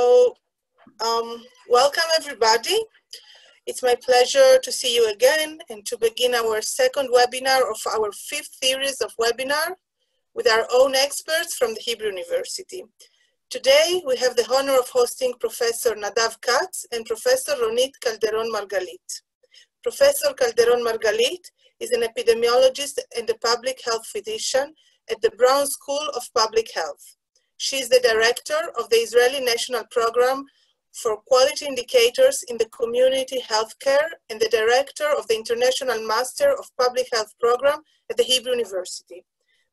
So, um, welcome everybody. It's my pleasure to see you again and to begin our second webinar of our fifth series of webinar with our own experts from the Hebrew University. Today, we have the honor of hosting Professor Nadav Katz and Professor Ronit Calderon Margalit. Professor Calderon Margalit is an epidemiologist and a public health physician at the Braun School of Public Health. She is the director of the Israeli National Program for Quality Indicators in the Community Healthcare and the director of the International Master of Public Health Program at the Hebrew University.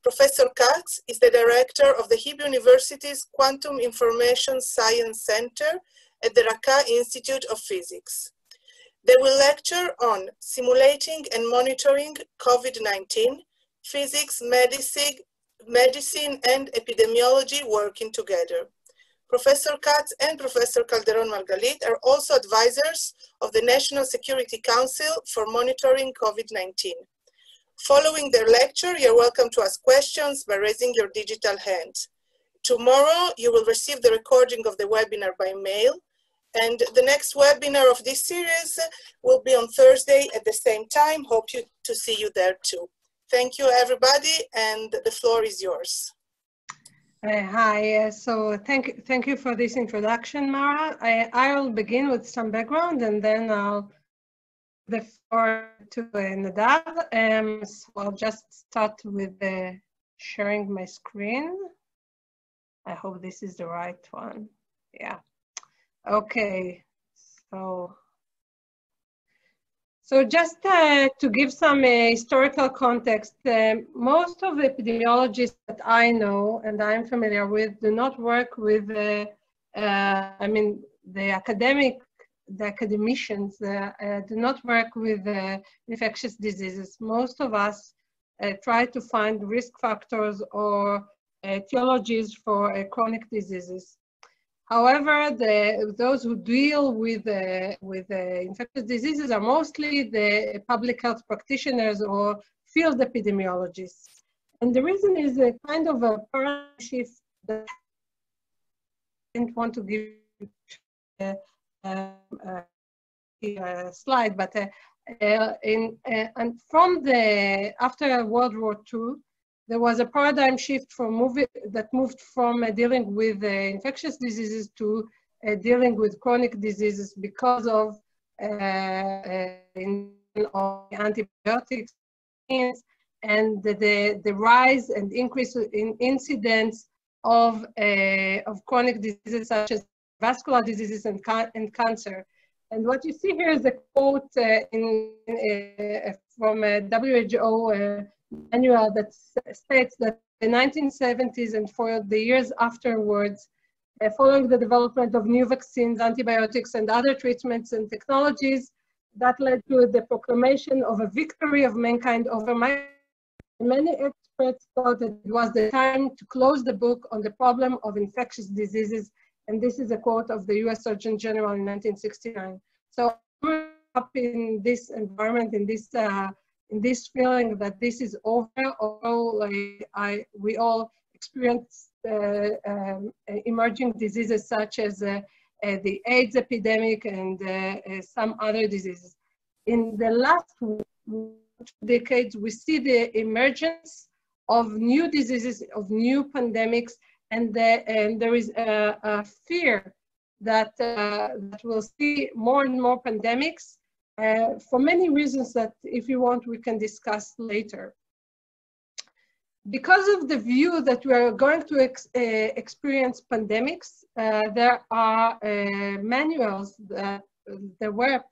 Professor Katz is the director of the Hebrew University's Quantum Information Science Center at the Racah Institute of Physics. They will lecture on simulating and monitoring COVID-19, physics, medicine, medicine and epidemiology working together. Professor Katz and Professor Calderon Margalit are also advisors of the National Security Council for monitoring COVID-19. Following their lecture, you're welcome to ask questions by raising your digital hand. Tomorrow, you will receive the recording of the webinar by mail, and the next webinar of this series will be on Thursday at the same time. Hope you, to see you there too. Thank you, everybody, and the floor is yours. Uh, hi, uh, so thank, thank you for this introduction, Mara. I, I'll begin with some background and then I'll the floor to uh, Nadav. Um, so I'll just start with uh, sharing my screen. I hope this is the right one. Yeah. Okay, so so just uh, to give some uh, historical context, uh, most of the epidemiologists that I know and I'm familiar with do not work with, uh, uh, I mean, the academic, the academicians uh, do not work with infectious diseases. Most of us try to find risk factors or etiologies for chronic diseases. However, the, those who deal with, uh, with uh, infectious diseases are mostly the public health practitioners or field epidemiologists. And the reason is a kind of a paradigm shift that I didn't want to give a, a, a slide, but uh, uh in, uh, and from the, after World War II, there was a paradigm shift from movie, that moved from uh, dealing with uh, infectious diseases to uh, dealing with chronic diseases because of, uh, of antibiotics and the, the, the, rise and increase in incidence of, uh, of chronic diseases such as vascular diseases and, and cancer. And what you see here is a quote uh, in, from WHO manual that states that the 1970s and for the years afterwards, uh, following the development of new vaccines, antibiotics, and other treatments and technologies, that led to the proclamation of a victory of mankind over my. Many experts thought that it was the time to close the book on the problem of infectious diseases, and this is a quote of the US Surgeon General in 1969. So up in this environment, in this uh, this feeling that this is over, although like, I, we all experience uh, um, emerging diseases such as uh, uh, the AIDS epidemic and uh, uh, some other diseases. In the last decades, we see the emergence of new diseases, of new pandemics, and, the, and there is a, a fear that, uh, that we'll see more and more pandemics uh, for many reasons that if you want, we can discuss later. Because of the view that we are going to ex uh, experience pandemics, uh, there are uh, manuals, that, there were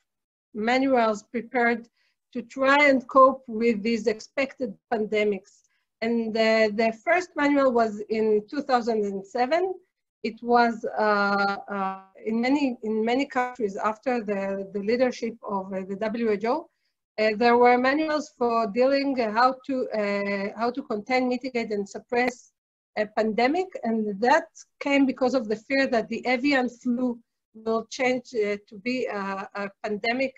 manuals prepared to try and cope with these expected pandemics. And the first manual was in 2007, it was uh, uh, in many in many countries after the, the leadership of uh, the WHO, uh, there were manuals for dealing how to uh, how to contain, mitigate, and suppress a pandemic, and that came because of the fear that the avian flu will change to be a, a pandemic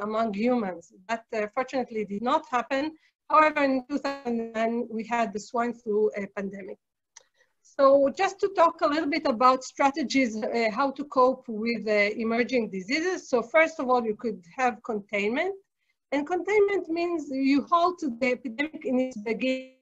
among humans. That fortunately did not happen. However, in 2009 we had the swine flu pandemic. So just to talk a little bit about strategies, uh, how to cope with uh, emerging diseases. So first of all, you could have containment. And containment means you halt the epidemic in its beginning.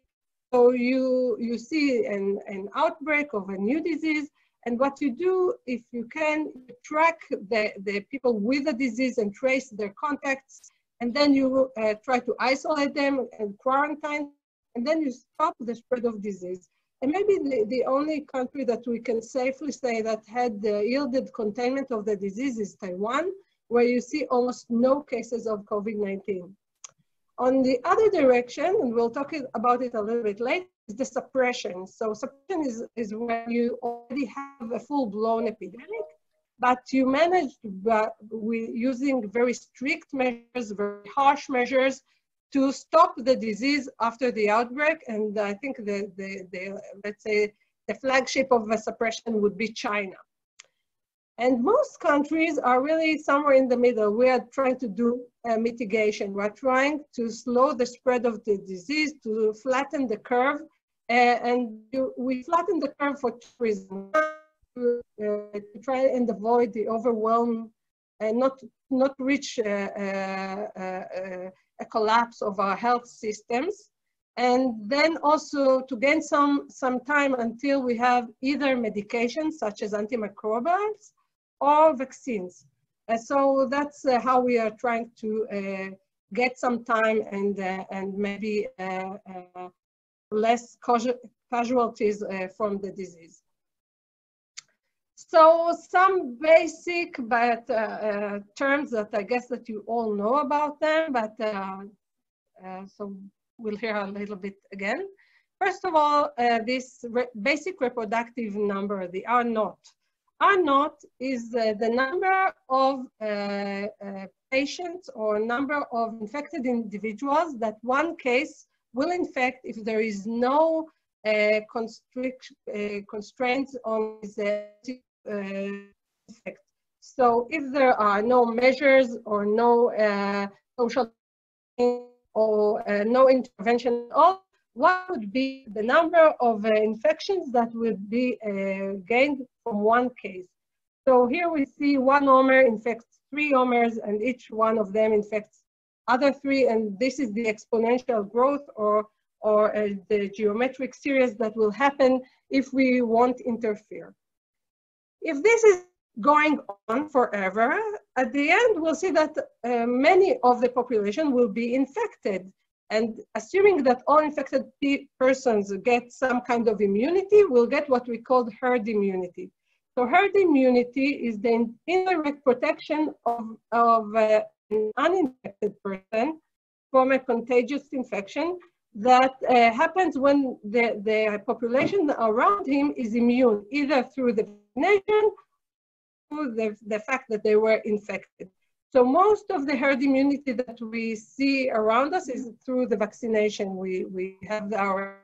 So you, you see an, an outbreak of a new disease, and what you do, if you can, track the, the people with the disease and trace their contacts, and then you uh, try to isolate them and quarantine, and then you stop the spread of disease. And maybe the, the only country that we can safely say that had yielded containment of the disease is Taiwan, where you see almost no cases of COVID-19. On the other direction, and we'll talk about it a little bit later, is the suppression. So suppression is, is when you already have a full-blown epidemic, but you manage uh, with using very strict measures, very harsh measures to stop the disease after the outbreak. And I think the, the, the let's say, the flagship of the suppression would be China. And most countries are really somewhere in the middle. We are trying to do uh, mitigation. We're trying to slow the spread of the disease, to flatten the curve. Uh, and we flatten the curve for two reasons. Uh, to try and avoid the overwhelm and not, not reach uh, uh, uh, a collapse of our health systems. And then also to gain some, some time until we have either medications such as antimicrobials or vaccines. Uh, so that's uh, how we are trying to uh, get some time and, uh, and maybe less casualties from the disease. So some basic but terms that I guess that you all know about them, but so we'll hear a little bit again. First of all, this re basic reproductive number, the R naught. R naught is uh, the number of uh, uh, patients or number of infected individuals that one case will infect if there is no uh, constrict, uh, constraints on the uh. So if there are no measures or no social or no intervention at all, what would be the number of uh, infections that would be uh, gained from one case. So here we see one omer infects three omers and each one of them infects other three and this is the exponential growth or, or uh, the geometric series that will happen if we won't interfere. If this is going on forever, at the end we'll see that uh, many of the population will be infected and assuming that all infected persons get some kind of immunity, we'll get what we call herd immunity. So herd immunity is the indirect protection of, of uh, an uninfected person from a contagious infection that uh, happens when the, the population around him is immune, either through the vaccination or the, the fact that they were infected. So most of the herd immunity that we see around us is through the vaccination. We, we have our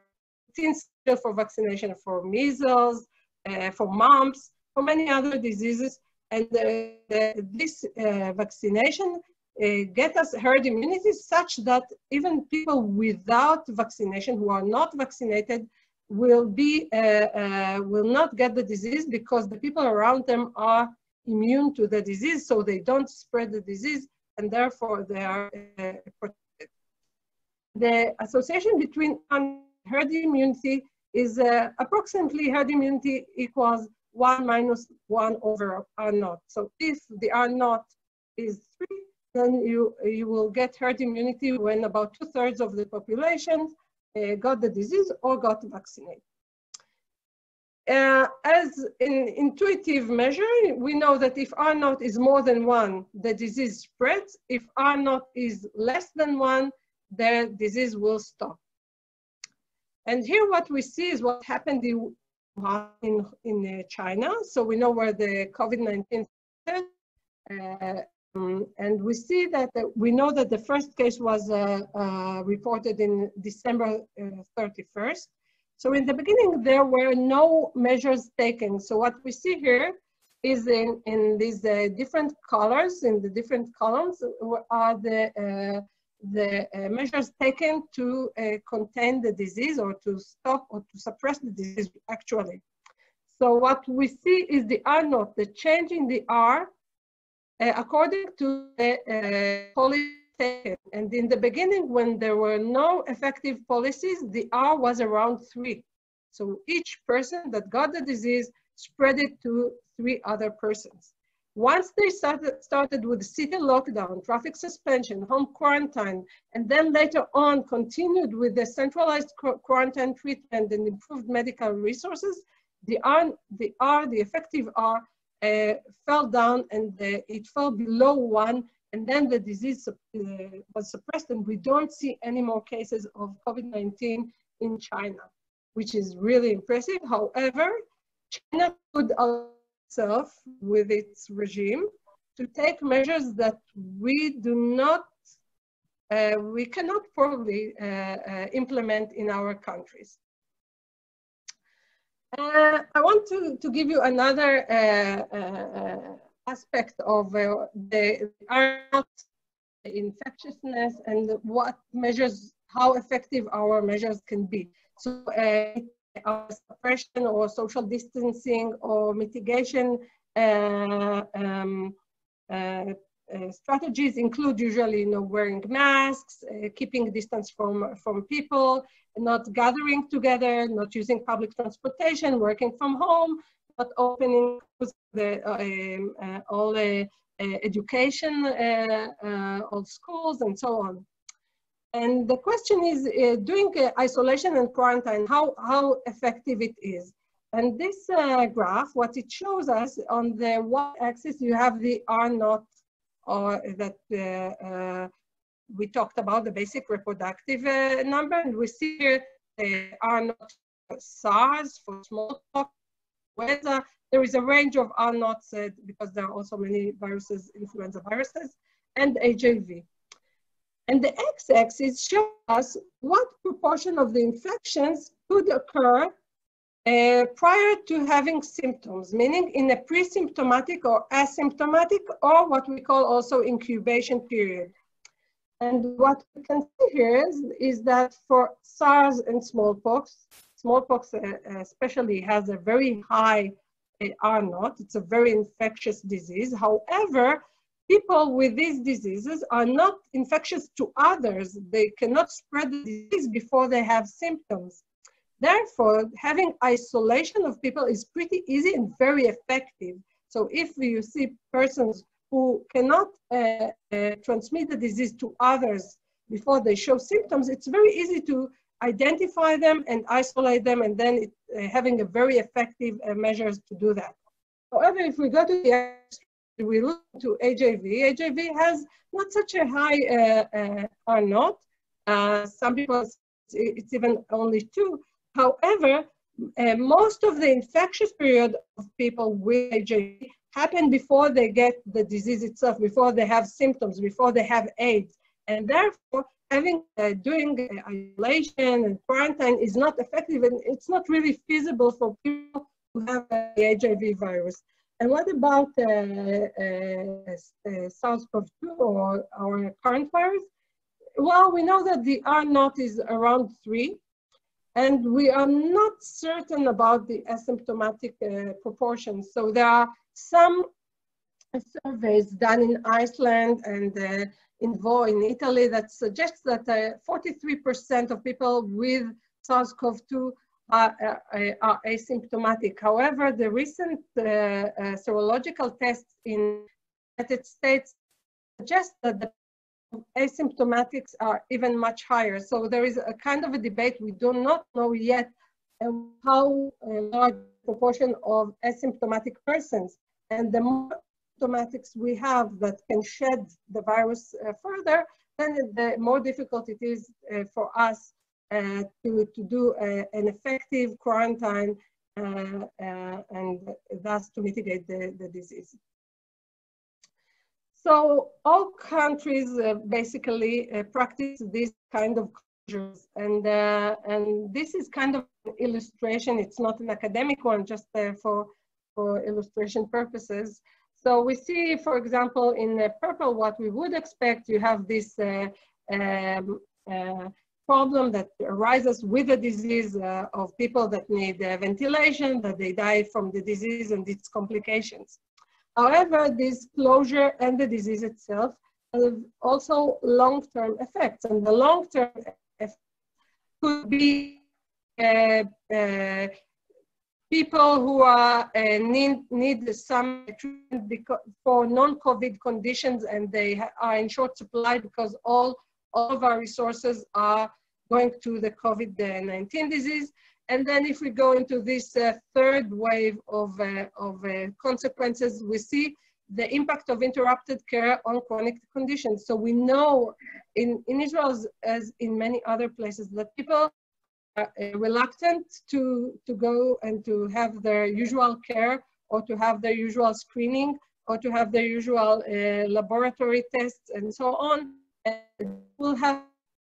for vaccination for measles, uh, for mumps, for many other diseases. And uh, this uh, vaccination uh, get us herd immunity such that even people without vaccination who are not vaccinated will be uh, uh, will not get the disease because the people around them are immune to the disease, so they don't spread the disease, and therefore they are uh, protected. The association between herd immunity is uh, approximately herd immunity equals 1 minus 1 over R naught. So if the R naught is 3, then you, you will get herd immunity when about two thirds of the population uh, got the disease or got vaccinated. Uh, as an intuitive measure, we know that if R naught is more than one, the disease spreads. If R naught is less than one, the disease will stop. And here what we see is what happened in, in, in uh, China. So we know where the COVID-19 uh, um, and we see that uh, we know that the first case was uh, uh, reported in December 31st. So in the beginning, there were no measures taken. So what we see here is in, in these uh, different colors, in the different columns, are the uh, the uh, measures taken to uh, contain the disease or to stop or to suppress the disease actually. So what we see is the R naught, the change in the R uh, according to the uh, policy. And in the beginning, when there were no effective policies, the R was around three. So each person that got the disease spread it to three other persons. Once they started, started with city lockdown, traffic suspension, home quarantine, and then later on continued with the centralized quarantine treatment and improved medical resources, the R, the, R, the effective R, uh, fell down and uh, it fell below one, and then the disease uh, was suppressed, and we don't see any more cases of COVID-19 in China, which is really impressive. However, China could itself with its regime to take measures that we do not, uh, we cannot probably uh, uh, implement in our countries. Uh, I want to, to give you another uh, uh, aspect of the infectiousness and what measures, how effective our measures can be. So uh, suppression or social distancing or mitigation uh, um, uh, uh, strategies include usually you know, wearing masks, uh, keeping distance from, from people, not gathering together, not using public transportation, working from home, not opening the, um, uh, all education, all schools and so on. And the question is, uh, doing uh, isolation and quarantine, how, how effective it is. And this uh, graph, what it shows us on the y-axis, you have the R naught, or that uh, uh, we talked about, the basic reproductive uh, number, and we see here the R naught SARS for smallpox, whether there is a range of R naughts because there are also many viruses, influenza viruses, and HIV. And the x-axis shows us what proportion of the infections could occur uh, prior to having symptoms, meaning in a pre-symptomatic or asymptomatic or what we call also incubation period. And what we can see here is, is that for SARS and smallpox, smallpox uh, especially has a very high uh, R naught. It's a very infectious disease. However, people with these diseases are not infectious to others. They cannot spread the disease before they have symptoms. Therefore, having isolation of people is pretty easy and very effective. So if you see persons who cannot uh, uh, transmit the disease to others before they show symptoms, it's very easy to identify them and isolate them and then it, uh, having a very effective uh, measures to do that. However, if we go to the we look to HIV, HIV has not such a high uh, uh, R naught. Some people, it's even only two. However, uh, most of the infectious period of people with HIV happen before they get the disease itself, before they have symptoms, before they have AIDS. And therefore, having uh, doing isolation and quarantine is not effective and it's not really feasible for people who have the HIV virus. And what about uh, uh, uh SARS-CoV-2 or our current virus? Well, we know that the R naught is around three, and we are not certain about the asymptomatic uh, proportions. So there are some surveys done in Iceland and uh, in Vo in Italy that suggests that 43% uh, of people with SARS-CoV-2 are, are, are asymptomatic. However, the recent uh, uh, serological tests in the United States suggest that the asymptomatics are even much higher. So there is a kind of a debate. We do not know yet um, how large proportion of asymptomatic persons. And the more symptomatics we have that can shed the virus uh, further, then the more difficult it is uh, for us uh, to, to do a, an effective quarantine uh, uh, and thus to mitigate the, the disease. So all countries uh, basically uh, practice this kind of closures and, uh, and this is kind of an illustration. It's not an academic one, just for, for illustration purposes. So we see, for example, in purple, what we would expect, you have this um, uh, problem that arises with the disease uh, of people that need uh, ventilation, that they die from the disease and its complications. However, this closure and the disease itself have also long-term effects, and the long-term effects could be uh, uh, people who are uh, need, need some treatment for non-COVID conditions and they are in short supply because all, all of our resources are going to the COVID-19 disease. And then if we go into this uh, third wave of, uh, of uh, consequences, we see the impact of interrupted care on chronic conditions. So we know in, in Israel, as, in many other places, that people uh, reluctant to, to go and to have their usual care or to have their usual screening or to have their usual uh, laboratory tests and so on, and will have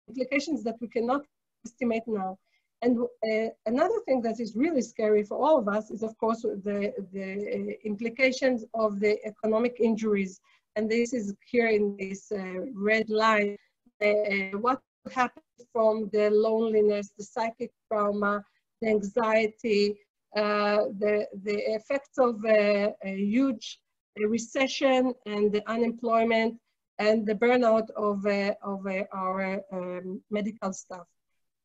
implications that we cannot estimate now. And uh, another thing that is really scary for all of us is, of course, the, the uh, implications of the economic injuries. And this is here in this uh, red line. Uh, what happens from the loneliness, the psychic trauma, the anxiety, uh, the, the effects of a, huge recession and the unemployment and the burnout of, uh, of uh, our um, medical staff.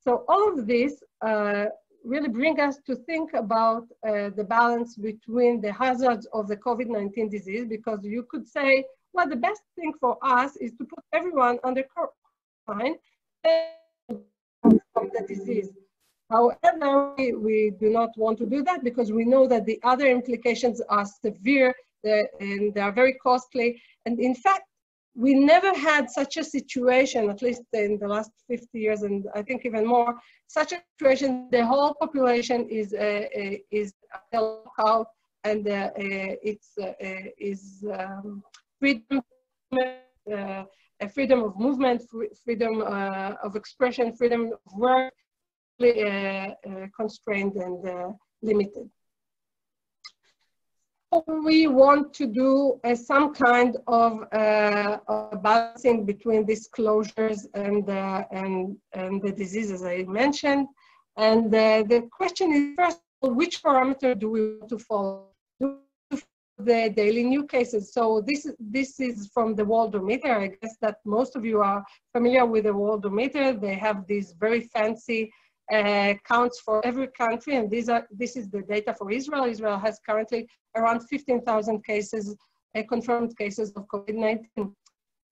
So all of this uh, really bring us to think about uh, the balance between the hazards of the COVID-19 disease, because you could say, well, the best thing for us is to put everyone under quarantine from the disease. However, we, we, do not want to do that because we know that the other implications are severe and they are very costly. And in fact, we never had such a situation, at least in the last 50 years, and I think even more, such a situation, the whole population is, uh, uh is lockout and uh, uh it's uh, uh, is um, freedom a freedom of movement, freedom uh, of expression, freedom of work, uh, uh, constrained and uh, limited. We want to do uh, some kind of, uh, of, balancing between these closures and, uh, and, and the diseases I mentioned. And uh, the question is first, which parameter do we want to follow? The daily new cases. So this, this is from the Worldometer. I guess that most of you are familiar with the Worldometer. They have these very fancy uh, counts for every country, and these are, this is the data for Israel. Israel has currently around 15,000 cases, uh, confirmed cases of COVID-19.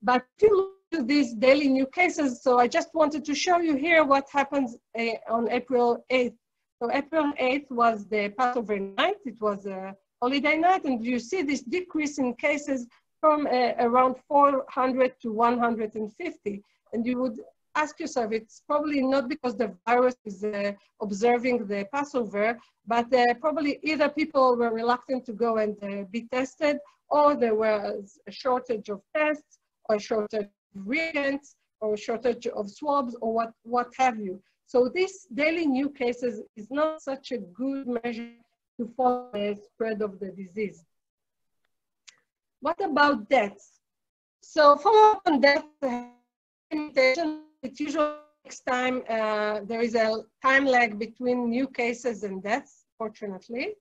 But if you look at these daily new cases, so I just wanted to show you here what happens uh, on April 8th. So April 8th was the Passover night. It was a holiday night, and you see this decrease in cases from uh, around 400 to 150. And you would ask yourself, it's probably not because the virus is uh, observing the Passover, but uh, probably either people were reluctant to go and uh, be tested, or there was a shortage of tests, or a shortage of reagents, or a shortage of swabs, or what, what have you. So this daily new cases is not such a good measure to follow the spread of the disease. What about deaths? So follow-up on death, it usually takes time. Uh, there is a time lag between new cases and deaths, fortunately.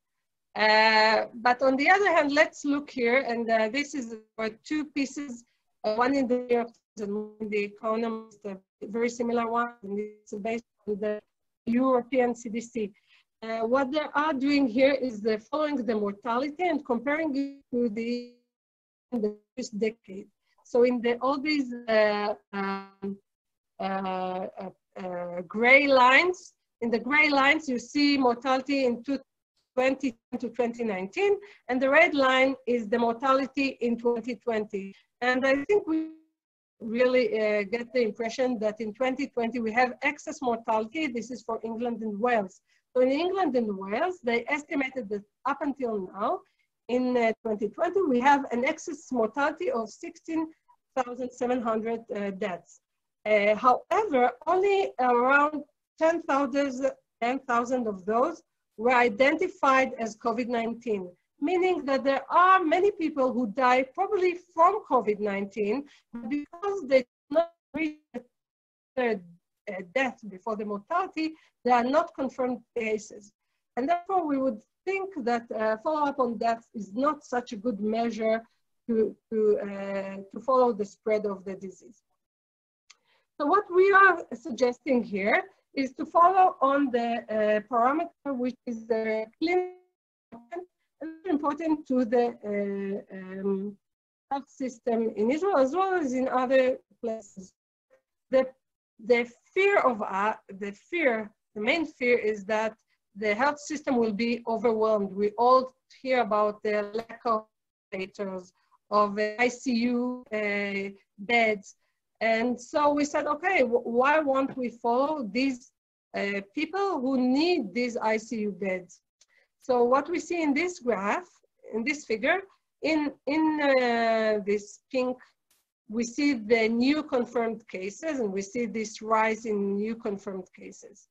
Uh, but on the other hand, let's look here, and uh, this is two pieces, uh, one in the New York and the Economist, a very similar one, and it's based on the European CDC. Uh, what they are doing here is they're following the mortality and comparing it to the, the first decade. So in the, all these uh, um, uh, uh, uh, gray lines, in the gray lines you see mortality in 2020 to 2019, and the red line is the mortality in 2020. And I think we really uh, get the impression that in 2020 we have excess mortality. This is for England and Wales. So in England and Wales, they estimated that up until now, in uh, 2020, we have an excess mortality of 16,700 uh, deaths. Uh, however, only around 10,000 10, of those were identified as COVID-19, meaning that there are many people who die probably from COVID-19 because they did not reach the uh, death before the mortality, they are not confirmed cases. And therefore, we would think that uh, follow-up on death is not such a good measure to, to, uh, to follow the spread of the disease. So what we are suggesting here is to follow on the uh, parameter which is the important to the uh, um, health system in Israel as well as in other places. The, the fear of uh, the fear, the main fear is that the health system will be overwhelmed. We all hear about the lack of ventilators, of ICU uh, beds. And so we said, okay, why won't we follow these uh, people who need these ICU beds? So what we see in this graph, in this figure, in, in uh, this pink, we see the new confirmed cases and we see this rise in new confirmed cases.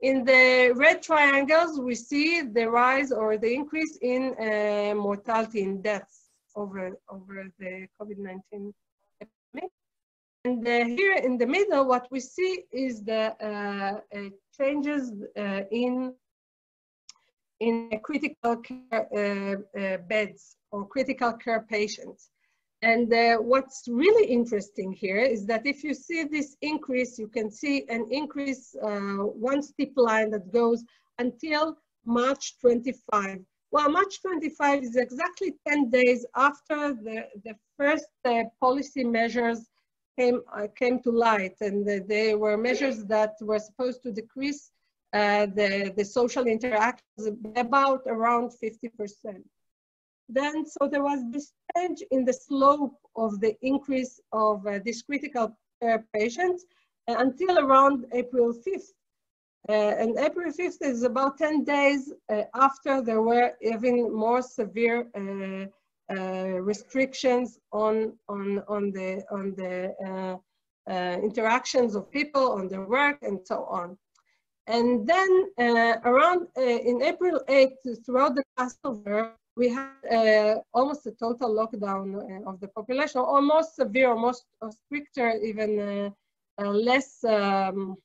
In the red triangles, we see the rise or the increase in uh, mortality in deaths over, over the COVID-19 epidemic. And uh, here in the middle, what we see is the uh, uh changes uh, in, in critical care uh, beds or critical care patients. And uh, what's really interesting here is that if you see this increase, you can see an increase, uh, one steep line that goes until March 25. Well, March 25 is exactly 10 days after the, the first uh, policy measures came, uh, came to light. And they were measures that were supposed to decrease uh, the, the social interactions about around 50% then so there was this change in the slope of the increase of uh, these critical care patients uh, until around April 5th. Uh, and April 5th is about 10 days uh, after there were even more severe uh, uh, restrictions on, on, on the, on the interactions of people, on their work, and so on. And then around in April 8th, throughout the Passover, we had uh, almost a total lockdown uh, of the population, almost severe, almost stricter, even uh, uh, less um,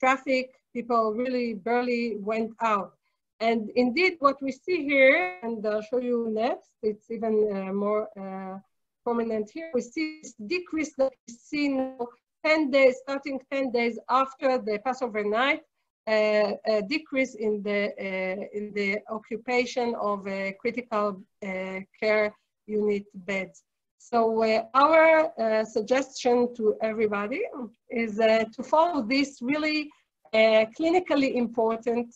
traffic. People really barely went out. And indeed, what we see here, and I'll show you next, it's even uh, more uh, prominent here. We see this decrease that we see now 10 days, starting 10 days after the Passover night, a decrease in the, uh, in the occupation of critical uh, care unit beds. So uh, our suggestion to everybody is to follow this really clinically important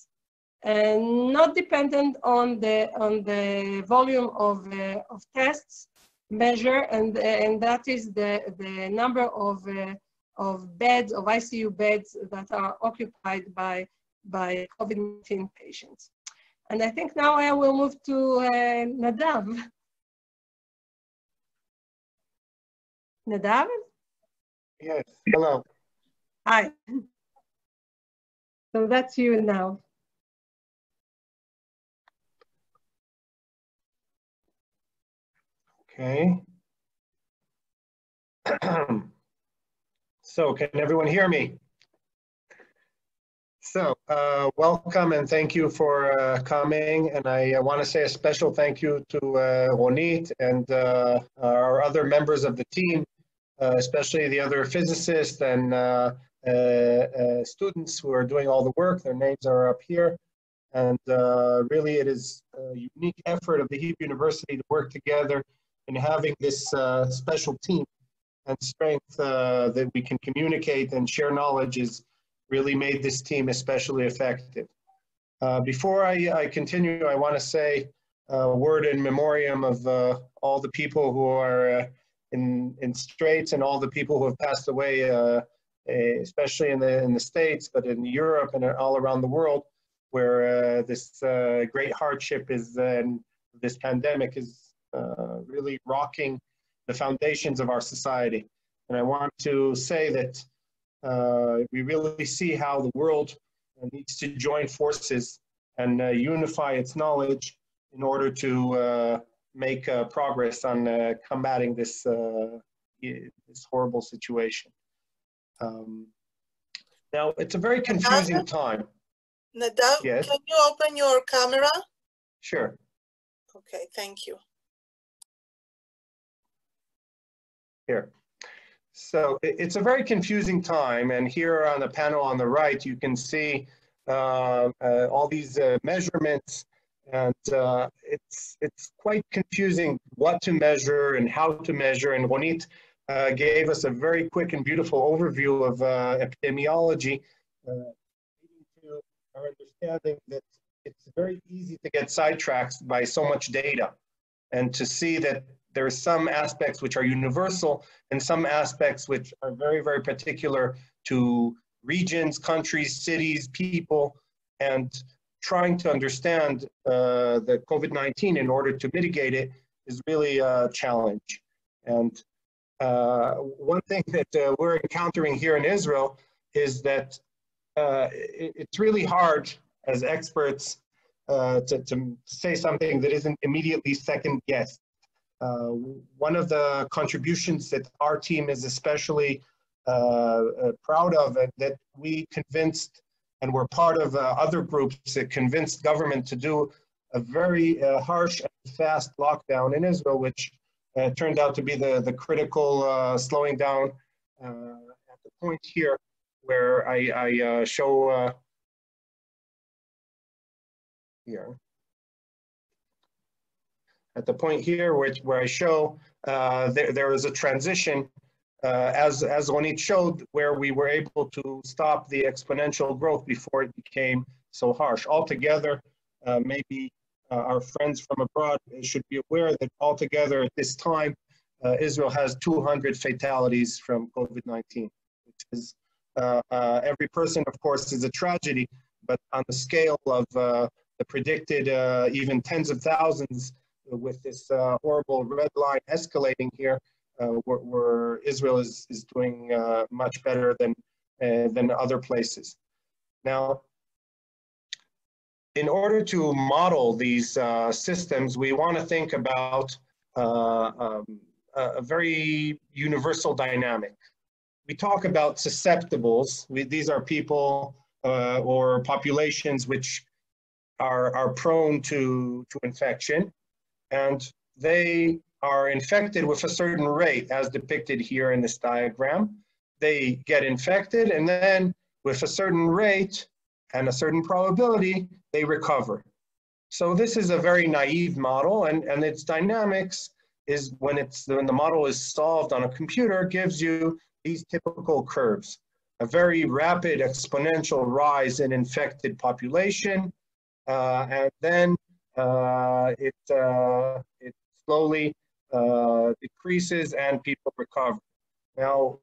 and not dependent on the on the volume of uh, of tests measure and and that is the the number of uh, of beds, of ICU beds that are occupied by, by COVID-19 patients. And I think now I will move to uh, Nadav. Nadav? Yes, hello. Hi. So that's you now. Okay. So can everyone hear me? So uh, welcome and thank you for uh, coming. And I want to say a special thank you to uh, Ronit and uh, our other members of the team, uh, especially the other physicists and uh, students who are doing all the work. Their names are up here. And really it is a unique effort of the Hebrew University to work together in having this special team and strength uh, that we can communicate and share knowledge has really made this team especially effective. Uh, before I, I, continue, I want to say a word in memoriam of uh, all the people who are uh, in, in straits and all the people who have passed away, uh, especially in the, in the States, but in Europe and all around the world, where uh, this great hardship is and this pandemic is really rocking the foundations of our society. And I want to say that uh, we really see how the world needs to join forces and uh, unify its knowledge in order to uh, make uh, progress on uh, combating this, uh, this horrible situation. Um, Now, it's a very confusing time. Nadav, Yes. can you open your camera? Sure. Okay, thank you. Here. So it's a very confusing time, and here on the panel on the right, you can see uh, uh, all these uh, measurements, and uh, it's it's quite confusing what to measure and how to measure. And Ronit uh, gave us a very quick and beautiful overview of uh, epidemiology, leading to our understanding that it's very easy to get sidetracked by so much data, and to see that there are some aspects which are universal and some aspects which are very, very particular to regions, countries, cities, people, and trying to understand uh, the COVID-19 in order to mitigate it is really a challenge. And uh, one thing that uh, we're encountering here in Israel is that uh, it, it's really hard as experts uh, to, to say something that isn't immediately second guessed. Uh, one of the contributions that our team is especially uh, uh, proud of and that we convinced and were part of uh, other groups that convinced government to do a very uh, harsh and fast lockdown in Israel, which turned out to be the, the critical slowing down at the point here where I, I show here. At the point here where, where I show uh, there, there is a transition uh, as, as showed, where we were able to stop the exponential growth before it became so harsh. Altogether, uh, maybe uh, our friends from abroad should be aware that altogether at this time, uh, Israel has 200 fatalities from COVID-19, which is uh, uh, every person, of course, is a tragedy, but on the scale of the predicted even tens of thousands with this horrible red line escalating here, uh, where, where, Israel is, is doing uh, much better than, uh, than other places. Now, in order to model these systems, we want to think about um, a very universal dynamic. We talk about susceptibles. We, these are people or populations which are, are prone to, to infection, and they are infected with a certain rate, as depicted here in this diagram. They get infected, and then with a certain rate and a certain probability, they recover. So this is a very naive model, and, and its dynamics is when, it's, when the model is solved on a computer, gives you these typical curves. A very rapid exponential rise in infected population, uh, and then it, uh, it slowly uh, decreases and people recover. Now,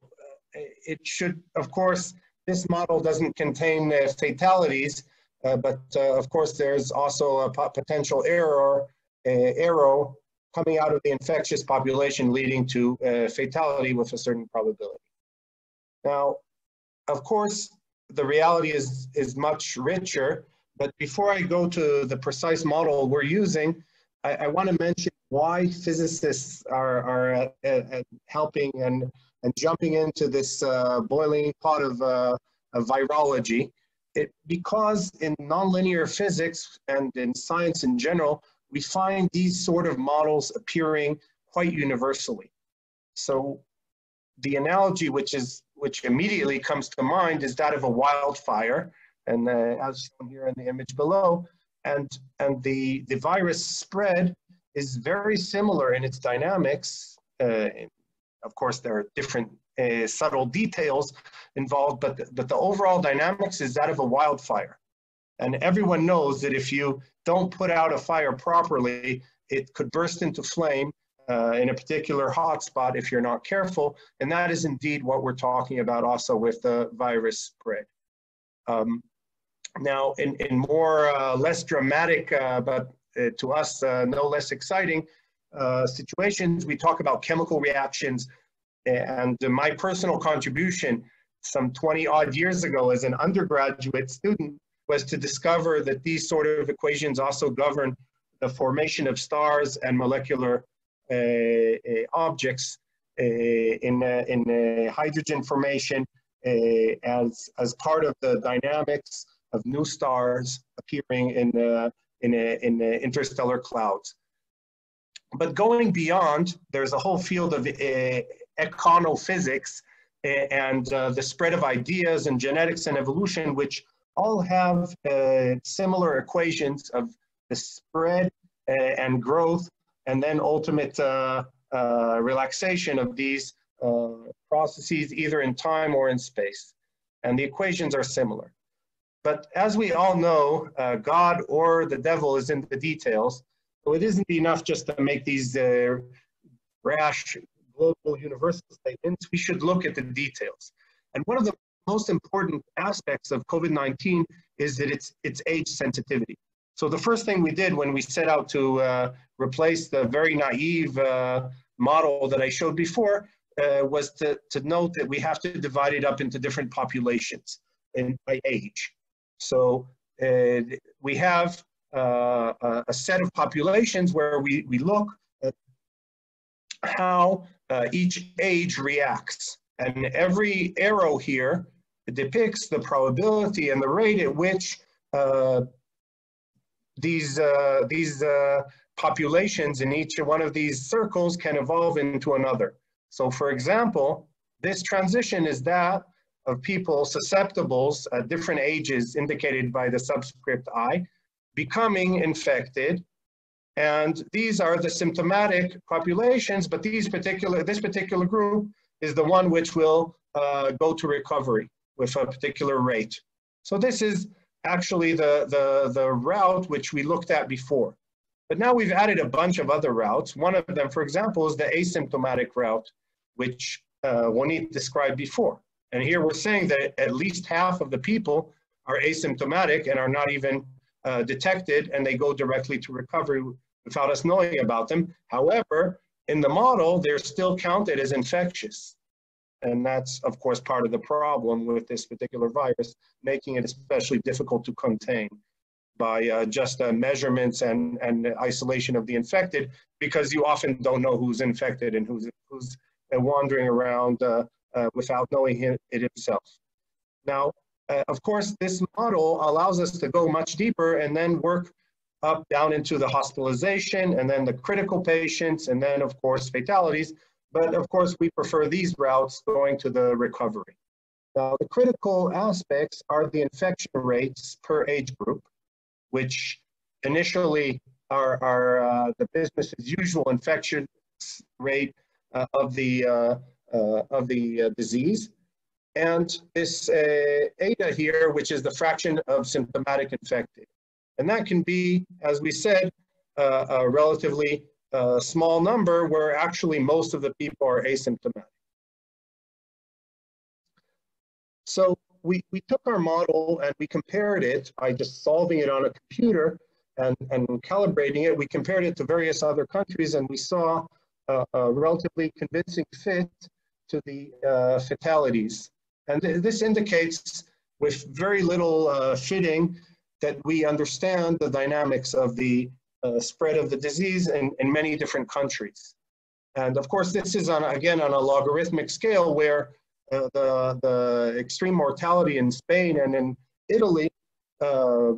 it should, of course, this model doesn't contain uh, fatalities, uh, but uh, of course there's also a potential error, arrow coming out of the infectious population leading to fatality with a certain probability. Now, of course, the reality is, is much richer, but before I go to the precise model we're using, I, I want to mention why physicists are, are uh, uh, helping and, and jumping into this uh, boiling pot of, uh, of virology. It, because in nonlinear physics and in science in general, we find these sort of models appearing quite universally. So the analogy which is which immediately comes to mind is that of a wildfire, and uh, as shown here in the image below, and and the the virus spread is very similar in its dynamics. Uh, of course, there are different uh, subtle details involved, but the, but the overall dynamics is that of a wildfire. And everyone knows that if you don't put out a fire properly, it could burst into flame uh, in a particular hotspot if you're not careful. And that is indeed what we're talking about also with the virus spread. Um, now, in, in more, uh, less dramatic, uh, but uh, to us uh, no less exciting uh, situations, we talk about chemical reactions. And my personal contribution some 20 odd years ago as an undergraduate student was to discover that these sort of equations also govern the formation of stars and molecular uh, objects in, in hydrogen formation as, as part of the dynamics of new stars appearing in, the, in, a, in a interstellar clouds. But going beyond, there's a whole field of uh, econophysics and uh, the spread of ideas and genetics and evolution, which all have uh, similar equations of the spread uh, and growth and then ultimate uh, uh, relaxation of these processes either in time or in space. And the equations are similar. But as we all know, God or the devil is in the details. So it isn't enough just to make these rash global universal statements, we should look at the details. And one of the most important aspects of COVID-19 is that it's, it's age sensitivity. So the first thing we did when we set out to uh, replace the very naive uh, model that I showed before uh, was to, to note that we have to divide it up into different populations in, by age. So uh, we have uh, a set of populations where we, we look at how uh, each age reacts. And every arrow here depicts the probability and the rate at which uh, these, uh, these uh, populations in each one of these circles can evolve into another. So for example, this transition is that of people susceptibles at different ages indicated by the subscript I becoming infected and these are the symptomatic populations, but these particular, this particular group is the one which will uh, go to recovery with a particular rate. So this is actually the, the, the route which we looked at before. But now we've added a bunch of other routes. One of them, for example, is the asymptomatic route, which uh, Ronit described before. And here we're saying that at least half of the people are asymptomatic and are not even uh, detected, and they go directly to recovery without us knowing about them. However, in the model, they're still counted as infectious. And that's, of course, part of the problem with this particular virus, making it especially difficult to contain by uh, just uh, measurements and, and isolation of the infected, because you often don't know who's infected and who's, who's uh, wandering around uh, uh, without knowing it, it himself. Now, uh, of course, this model allows us to go much deeper and then work up down into the hospitalization and then the critical patients and then of course fatalities. But of course we prefer these routes going to the recovery. Now the critical aspects are the infection rates per age group, which initially are, are uh, the business as usual infection rate uh, of the, uh of the uh, disease. And this uh, eta here, which is the fraction of symptomatic infected. And that can be, as we said, uh, a relatively uh, small number where actually most of the people are asymptomatic. So we, we took our model and we compared it by just solving it on a computer and, and calibrating it. We compared it to various other countries and we saw a, a relatively convincing fit to the uh, fatalities. And th this indicates with very little uh, fitting that we understand the dynamics of the uh, spread of the disease in, in many different countries. And of course, this is on, again, on a logarithmic scale where uh, the, the extreme mortality in Spain and in Italy uh,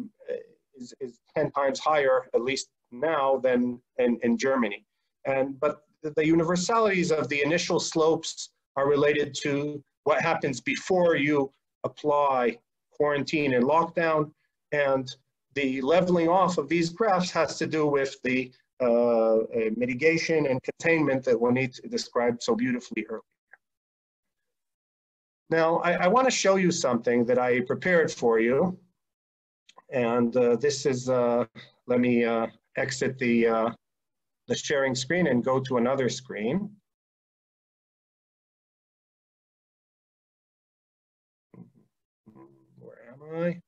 is, is 10 times higher, at least now, than in, in Germany. And, but the, the universalities of the initial slopes are related to what happens before you apply quarantine and lockdown and the leveling off of these graphs has to do with the uh, mitigation and containment that Ronit described so beautifully earlier. Now, I, I want to show you something that I prepared for you. And uh, this is, uh, let me uh, exit the, uh, the sharing screen and go to another screen. Where?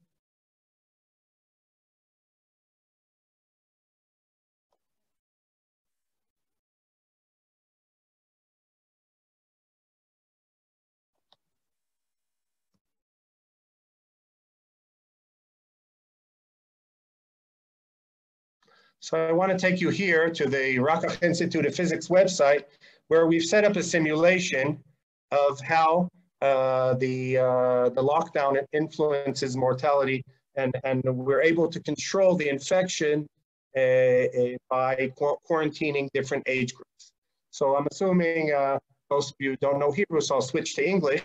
So I want to take you here to the Racah Institute of Physics website, where we've set up a simulation of how uh, the, uh, the lockdown influences mortality and, and we're able to control the infection uh, uh by qu quarantining different age groups. So I'm assuming uh, most of you don't know Hebrew, so I'll switch to English.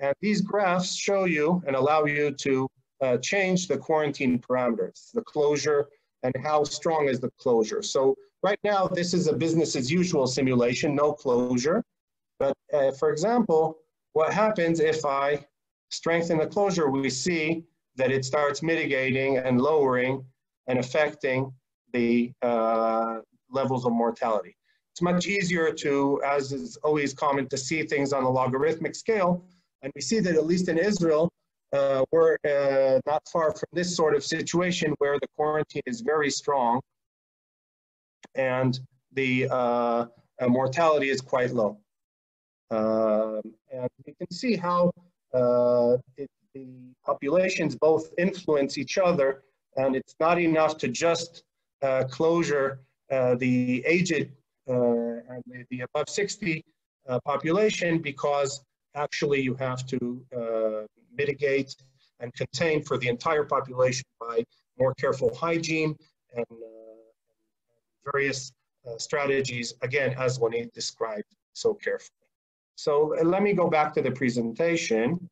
And these graphs show you and allow you to uh, change the quarantine parameters, the closure, and how strong is the closure. So right now, this is a business as usual simulation, no closure. But uh, for example, what happens if I strengthen the closure? We see that it starts mitigating and lowering and affecting the uh, levels of mortality. It's much easier to, as is always common, to see things on a logarithmic scale. And we see that at least in Israel, uh, we're uh, not far from this sort of situation where the quarantine is very strong and the uh, uh mortality is quite low. Um, and you can see how uh, it, the populations both influence each other and it's not enough to just uh, closure the aged and the, the, above 60 population because actually you have to mitigate and contain for the entire population by more careful hygiene and uh, various uh, strategies, again, as Ronit described so carefully. So uh, let me go back to the presentation.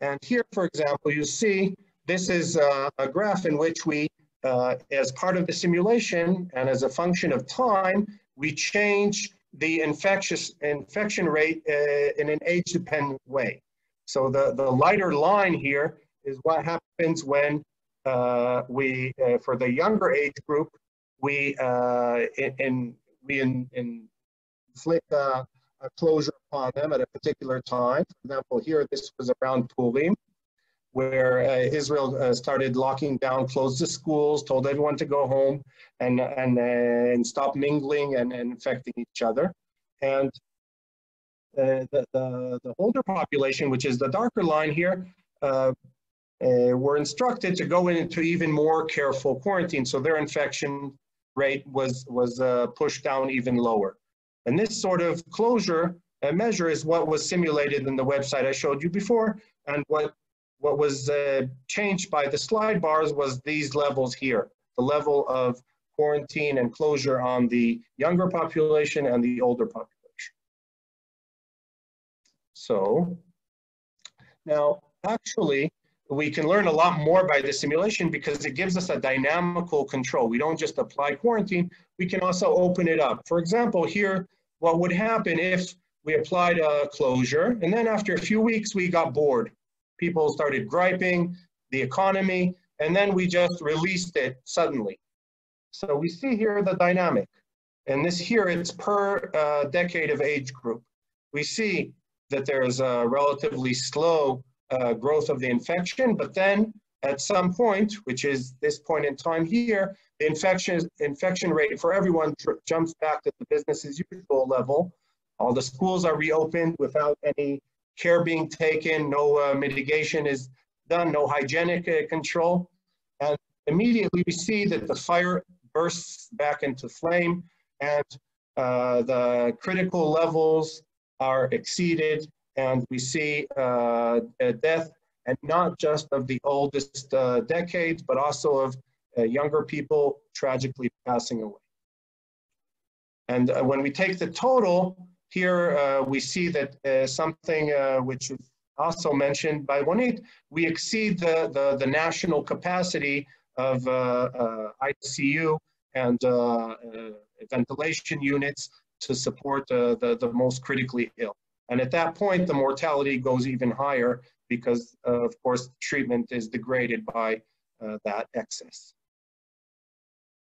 And here, for example, you see this is uh, a graph in which we, uh, as part of the simulation and as a function of time, we change the infectious infection rate uh, in an age-dependent way. So the, the lighter line here is what happens when uh, we, uh, for the younger age group, we uh, in, we in, in inflict a, a closure upon them at a particular time. For example, here this was around Purim where uh, Israel uh, started locking down, closed the schools, told everyone to go home and, and, and stop mingling and, and infecting each other. And uh, the, the, the, older population, which is the darker line here, uh, uh, were instructed to go into even more careful quarantine. So their infection rate was, was pushed down even lower. And this sort of closure measure is what was simulated in the website I showed you before and what what was uh, changed by the slide bars was these levels here, the level of quarantine and closure on the younger population and the older population. So now actually we can learn a lot more by the simulation because it gives us a dynamical control. We don't just apply quarantine, we can also open it up. For example, here, what would happen if we applied a closure and then after a few weeks we got bored people started griping, the economy, and then we just released it suddenly. So we see here the dynamic. And this here, it's per uh, decade of age group. We see that there's a relatively slow uh, growth of the infection, but then at some point, which is this point in time here, the infection, infection rate for everyone jumps back to the business as usual level. All the schools are reopened without any care being taken, no uh, mitigation is done, no hygienic uh, control. And immediately we see that the fire bursts back into flame and uh, the critical levels are exceeded and we see uh, death and not just of the oldest uh, decades, but also of uh, younger people tragically passing away. And when we take the total, here uh, we see that uh, something uh, which is also mentioned by Ronit, we exceed the, the, the national capacity of ICU and ventilation units to support the, the most critically ill. And at that point, the mortality goes even higher because, uh, of course, treatment is degraded by uh, that excess.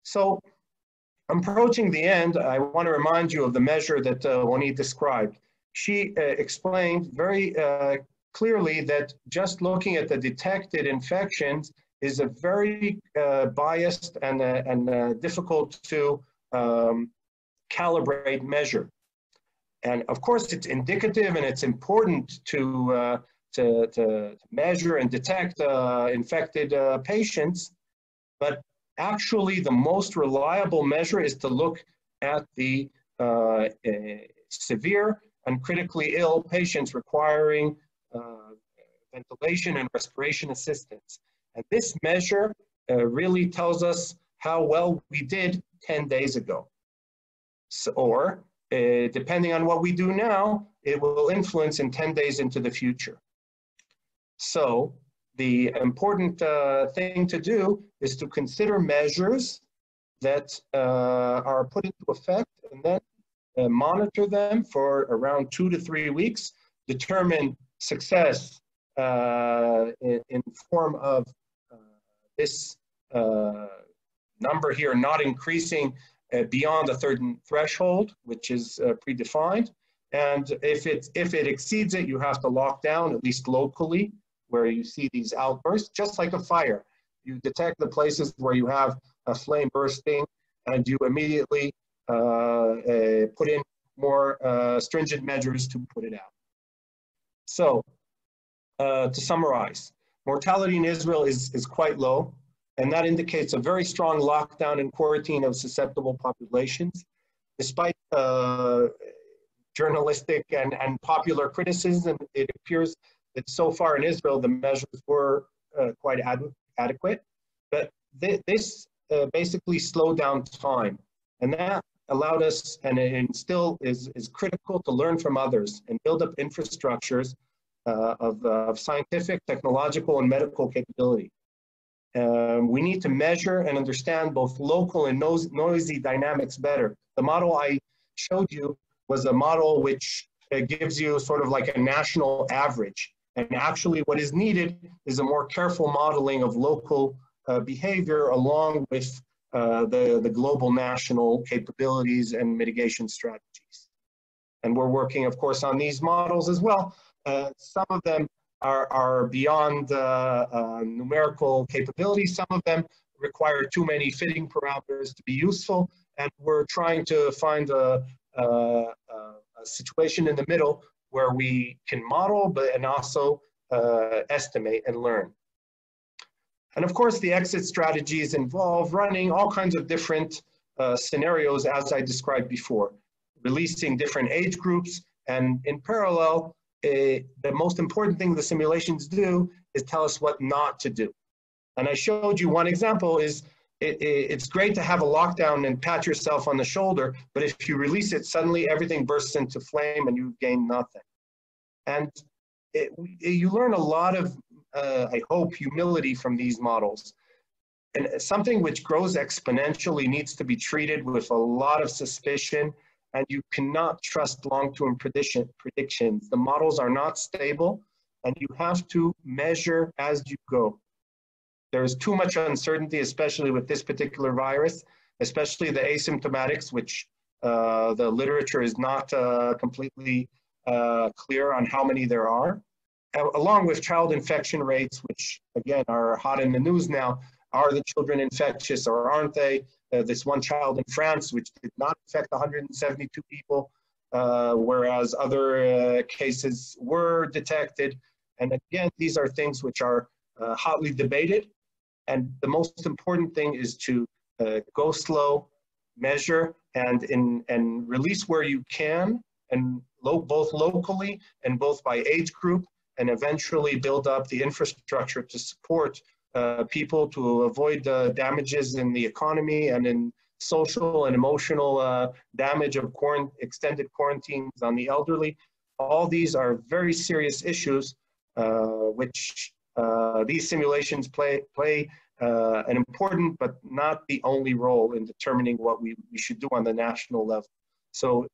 So approaching the end, I want to remind you of the measure that uh, Ronit described. She uh, explained very uh, clearly that just looking at the detected infections is a very uh, biased and, uh, and difficult to um, calibrate measure. And of course, it's indicative and it's important to, uh, to, to, measure and detect infected patients, but actually the most reliable measure is to look at the uh, severe and critically ill patients requiring uh, ventilation and respiration assistance. And this measure uh, really tells us how well we did 10 days ago. So, or uh, depending on what we do now, it will influence in 10 days into the future. So the important uh, thing to do is to consider measures that uh, are put into effect and then uh, monitor them for around two to three weeks, determine success in, in, form of this number here not increasing beyond a certain threshold, which is predefined. And if it, if it exceeds it, you have to lock down, at least locally, where you see these outbursts, just like a fire. You detect the places where you have a flame bursting and you immediately uh, uh, put in more uh, stringent measures to put it out. So uh, to summarize, mortality in Israel is, is quite low, and that indicates a very strong lockdown and quarantine of susceptible populations. Despite uh, journalistic and, and popular criticism, it appears that so far in Israel, the measures were uh, quite ad adequate. But th this uh, basically slowed down time. And that allowed us, and, it still is, is critical to learn from others and build up infrastructures uh, of, of scientific, technological, and medical capability. Um, we need to measure and understand both local and noisy dynamics better. The model I showed you was a model which uh, gives you sort of like a national average. And actually what is needed is a more careful modeling of local uh, behavior along with uh, the, the global national capabilities and mitigation strategies. And we're working, of course, on these models as well. Uh, some of them are, are beyond uh, numerical capabilities. Some of them require too many fitting parameters to be useful. And we're trying to find a, a, a situation in the middle where we can model, but and also uh, estimate and learn. And of course, the exit strategies involve running all kinds of different uh, scenarios as I described before, releasing different age groups, and in parallel, uh, the most important thing the simulations do is tell us what not to do. And I showed you one example is it, it, it's great to have a lockdown and pat yourself on the shoulder, but if you release it, suddenly everything bursts into flame and you gain nothing. And it, you learn a lot of, uh, I hope, humility from these models. And something which grows exponentially needs to be treated with a lot of suspicion, and you cannot trust long-term prediction, predictions. The models are not stable, and you have to measure as you go. There's too much uncertainty, especially with this particular virus, especially the asymptomatics, which uh, the literature is not uh, completely uh, clear on how many there are, along with child infection rates, which again are hot in the news now. Are the children infectious or aren't they? Uh, this one child in France, which did not affect 172 people, uh, whereas other cases were detected. And again, these are things which are hotly debated and the most important thing is to uh, go slow, measure, and, in, and release where you can, and lo both locally and both by age group, and eventually build up the infrastructure to support uh, people to avoid the damages in the economy and in social and emotional uh, damage of quarant extended quarantines on the elderly. All these are very serious issues uh, which uh, these simulations play, play uh, an important but not the only role in determining what we, we should do on the national level. So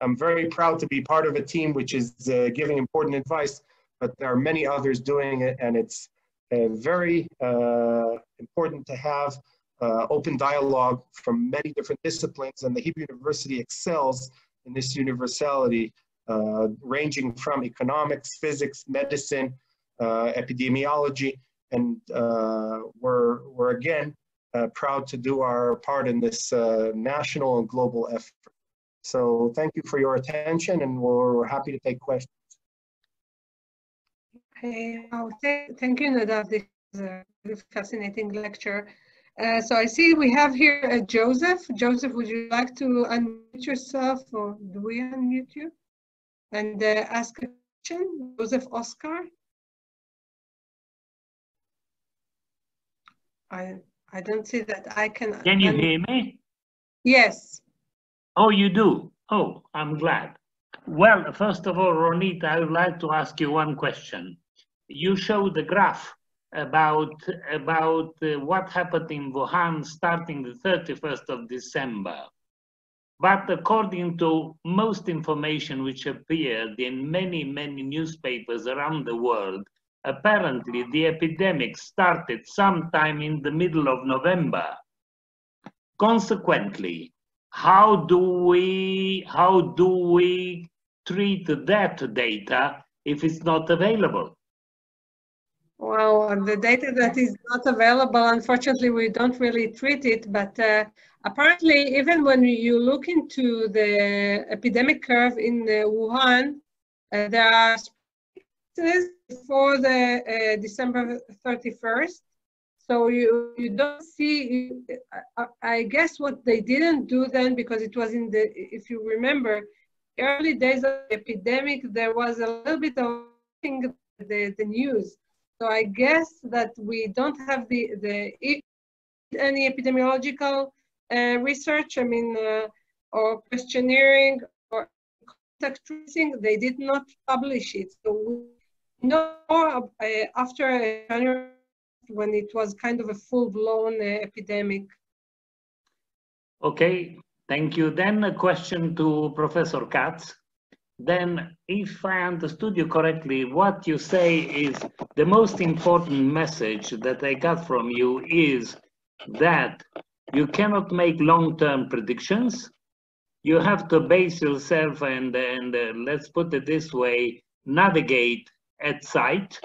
I'm very proud to be part of a team which is giving important advice, but there are many others doing it, and it's very uh, important to have uh, open dialogue from many different disciplines, and the Hebrew University excels in this universality, uh, ranging from economics, physics, medicine, epidemiology, and we're, we're again proud to do our part in this national and global effort. So thank you for your attention and we're happy to take questions. Hey, oh, th thank you, Nadav. This is a fascinating lecture. Uh, so I see we have here uh, Joseph. Joseph, would you like to unmute yourself or do we unmute you? And uh, ask a question, Joseph Oscar. I, I don't see that I can. Can you hear me? Yes. Oh, you do? Oh, I'm glad. Well, first of all, Ronita, I would like to ask you one question. You showed the graph about about uh, what happened in Wuhan starting the 31st of December. But according to most information which appeared in many, many newspapers around the world, apparently the epidemic started sometime in the middle of November. Consequently, how do we how do we treat that data if it's not available? Well, the data that is not available, unfortunately, we don't really treat it, but uh, apparently, even when you look into the epidemic curve in uh, Wuhan, uh, there are before the uh, December 31st. So you, you don't see, I, I guess what they didn't do then, because it was in the, if you remember, early days of the epidemic, there was a little bit of the, the news so I guess that we don't have the, the any epidemiological uh, research, I mean, uh, or questionnaire or contact tracing, they did not publish it. So we know uh, after January when it was kind of a full-blown uh, epidemic. Okay, thank you. Then a question to Professor Katz then if I understood you correctly, what you say is the most important message that I got from you is that you cannot make long-term predictions. You have to base yourself and, and uh, let's put it this way, navigate at sight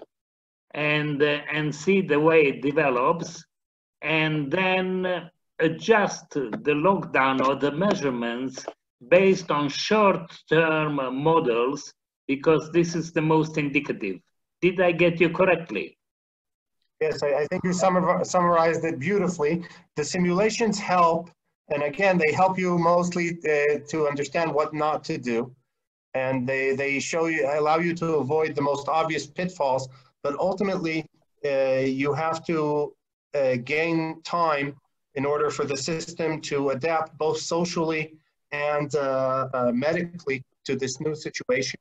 and, uh, and see the way it develops and then adjust the lockdown or the measurements based on short-term models because this is the most indicative. Did I get you correctly? Yes, I, I think you summarized it beautifully. The simulations help, and again, they help you mostly uh, to understand what not to do. And they, they show you, allow you to avoid the most obvious pitfalls, but ultimately uh, you have to uh, gain time in order for the system to adapt both socially and uh, uh, medically to this new situation.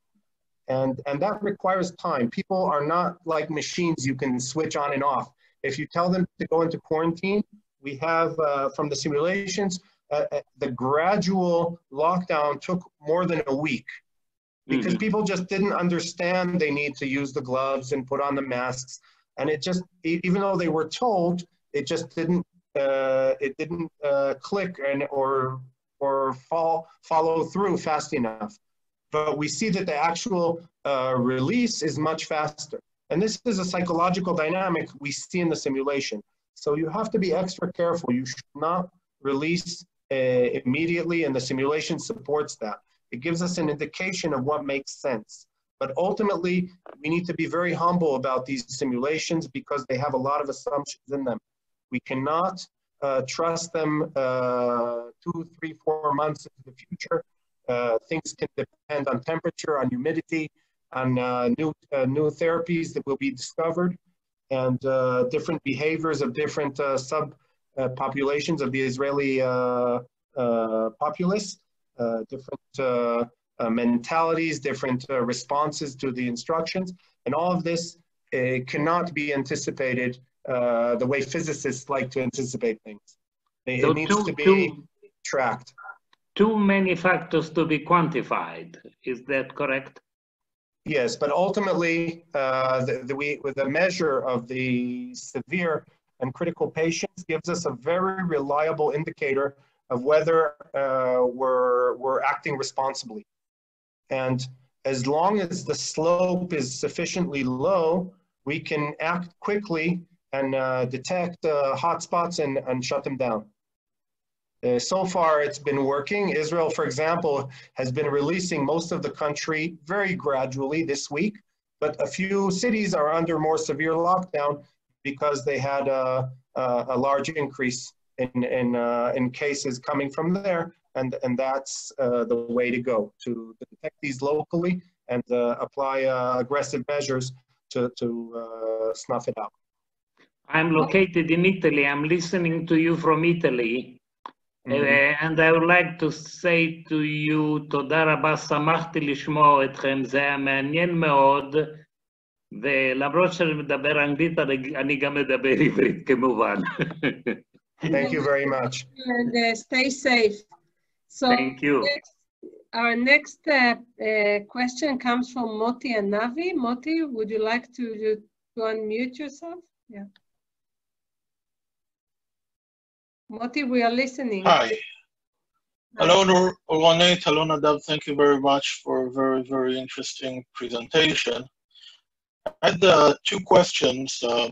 And, and that requires time. People are not like machines you can switch on and off. If you tell them to go into quarantine, we have uh, from the simulations, uh, uh the gradual lockdown took more than a week because mm-hmm. people just didn't understand they need to use the gloves and put on the masks. And it just, even though they were told, it just didn't, uh, it didn't click and or or fall, follow through fast enough. But we see that the actual uh, release is much faster. And this is a psychological dynamic we see in the simulation. So you have to be extra careful. You should not release uh, immediately, and the simulation supports that. It gives us an indication of what makes sense. But ultimately, we need to be very humble about these simulations because they have a lot of assumptions in them. We cannot uh, trust them uh, two, three, four months into the future. Uh, things can depend on temperature, on humidity, on uh, new, uh, new therapies that will be discovered, and uh, different behaviors of different sub populations of the Israeli populace, different mentalities, different responses to the instructions, and all of this cannot be anticipated uh, the way physicists like to anticipate things. It, so needs too, to be too, tracked. Too many factors to be quantified. Is that correct? Yes, but ultimately, uh, the, the, we, the measure of the severe and critical patients gives us a very reliable indicator of whether uh, we're, we're acting responsibly. And as long as the slope is sufficiently low, we can act quickly and uh, detect uh, hotspots and, and shut them down. Uh, so far, it's been working. Israel, for example, has been releasing most of the country very gradually this week, but a few cities are under more severe lockdown because they had a, a, a large increase in, in, uh, in cases coming from there. And, and that's uh, the way to go, to detect these locally and uh, apply uh, aggressive measures to, to uh, snuff it out. I'm located in Italy. I'm listening to you from Italy. Mhm. Uh, and I would like to say to you, תודה רבה, שמחתי לשמוע אתכם, זה היה מעניין מאוד, ולמרות שאני מדבר אנגלית, אני, אני גם מדבר עברית כמובן. Thank you very much. And uh, stay safe. So Thank you. next, our next uh, uh, question comes from Moti Anavi. Moti, would you like to, to unmute yourself? Yeah. Moti, we are listening. Hi. Hello, Ronit. Hello, Nadav. Thank you very much for a very, very interesting presentation. I had uh, two questions. Uh,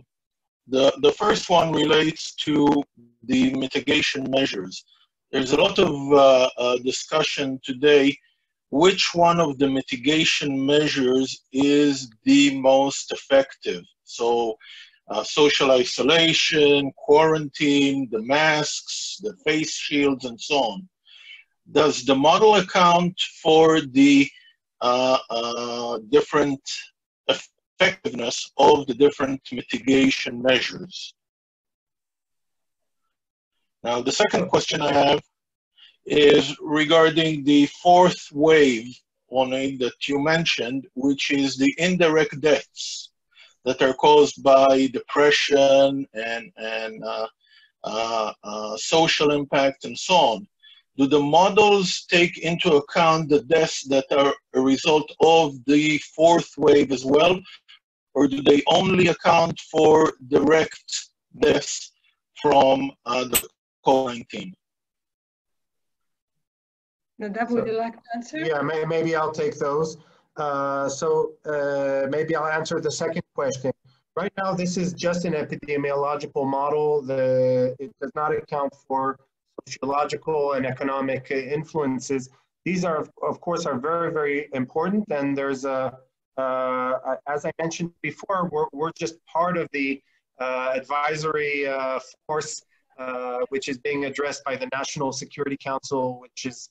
the, the first one relates to the mitigation measures. There's a lot of uh, uh, discussion today which one of the mitigation measures is the most effective. So, uh, social isolation, quarantine, the masks, the face shields, and so on. Does the model account for the uh, uh, different effectiveness of the different mitigation measures? Now, the second question I have is regarding the fourth wave, Ronnie, that you mentioned, which is the indirect deaths that are caused by depression and, and uh, uh, uh, social impact and so on. Do the models take into account the deaths that are a result of the fourth wave as well? Or do they only account for direct deaths from uh, the COVID-19? Nadav, would you like to answer? Yeah, may, maybe I'll take those. Uh, so uh, maybe I'll answer the second question. Right now, this is just an epidemiological model. The, it does not account for sociological and economic influences. These are, of course, are very, very important. And there's a, uh, as I mentioned before, we're, we're just part of the uh, advisory uh, force, uh, which is being addressed by the National Security Council, which is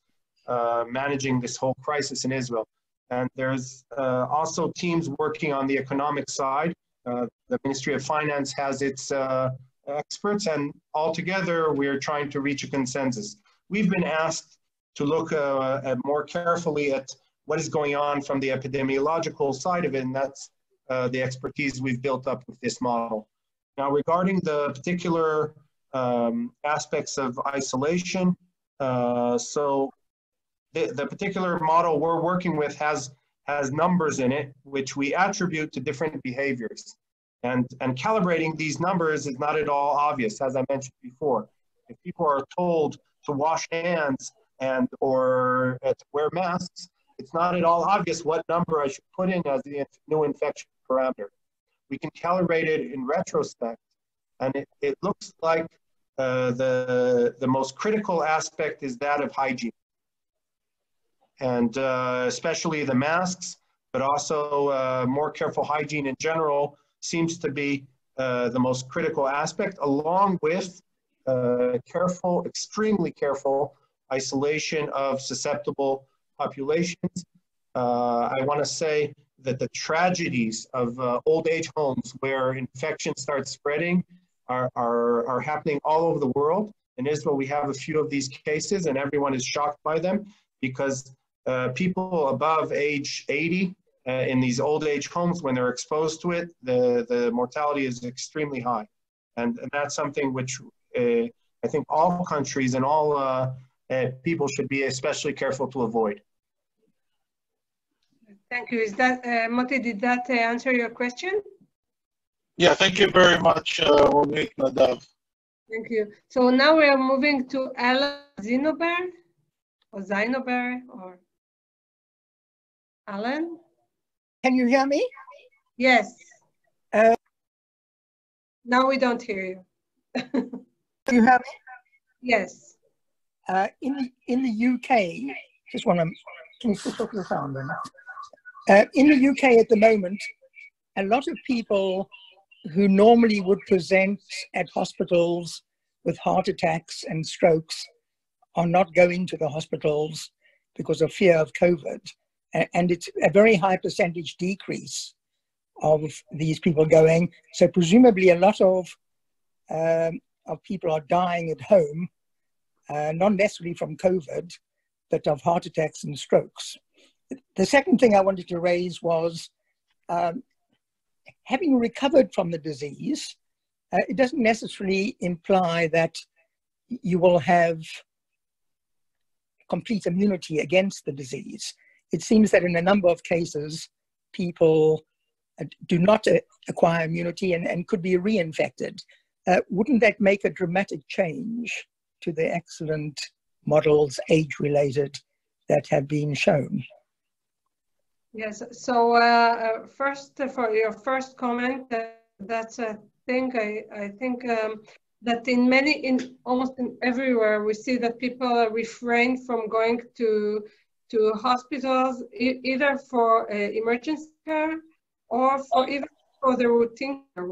managing this whole crisis in Israel. And there's uh, also teams working on the economic side. Uh, the Ministry of Finance has its uh, experts, and altogether we're trying to reach a consensus. We've been asked to look uh, at more carefully at what is going on from the epidemiological side of it, and that's uh, the expertise we've built up with this model. Now, regarding the particular um, aspects of isolation, so the, the particular model we're working with has has numbers in it which we attribute to different behaviors. And and calibrating these numbers is not at all obvious as i mentioned before. If people are told to wash hands and or uh, to wear masks it's not at all obvious what number i should put in as the new infection parameter. We can calibrate it in retrospect and it, it looks like uh, the the most critical aspect is that of hygiene and uh, especially the masks, but also uh, more careful hygiene in general seems to be uh, the most critical aspect, along with uh, careful, extremely careful isolation of susceptible populations. Uh, I want to say that the tragedies of uh, old age homes where infection starts spreading are, are, are happening all over the world. In Israel, we have a few of these cases, and everyone is shocked by them because uh, people above age 80 uh, in these old age homes, when they're exposed to it, the, the mortality is extremely high. And, and that's something which uh, I think all countries and all uh, uh, people should be especially careful to avoid. Thank you. Is that, uh, Moti, did that answer your question? Yeah, thank you very much, uh, Ronit Nadav. Thank you. So now we are moving to Alan Zinober or Zinober or Alan? Can you hear me? Yes. Uh, now we don't hear you. You hear me? Yes. Uh, in the in the UK, just want to can you switch off the sound then? Uh, in the UK at the moment, a lot of people who normally would present at hospitals with heart attacks and strokes are not going to the hospitals because of fear of COVID. And it's a very high percentage decrease of these people going. So presumably a lot of, um, of people are dying at home, uh, not necessarily from COVID, but of heart attacks and strokes. The second thing I wanted to raise was um, having recovered from the disease, uh, it doesn't necessarily imply that you will have complete immunity against the disease. It seems that in a number of cases, people uh, do not uh, acquire immunity and, and could be reinfected. Uh, wouldn't that make a dramatic change to the excellent models, age related, that have been shown? Yes, so uh, first, for your first comment, that's a thing I, I think um, that in many, in almost in everywhere, we see that people refrain from going to to hospitals e either for uh, emergency care or for even for the routine care.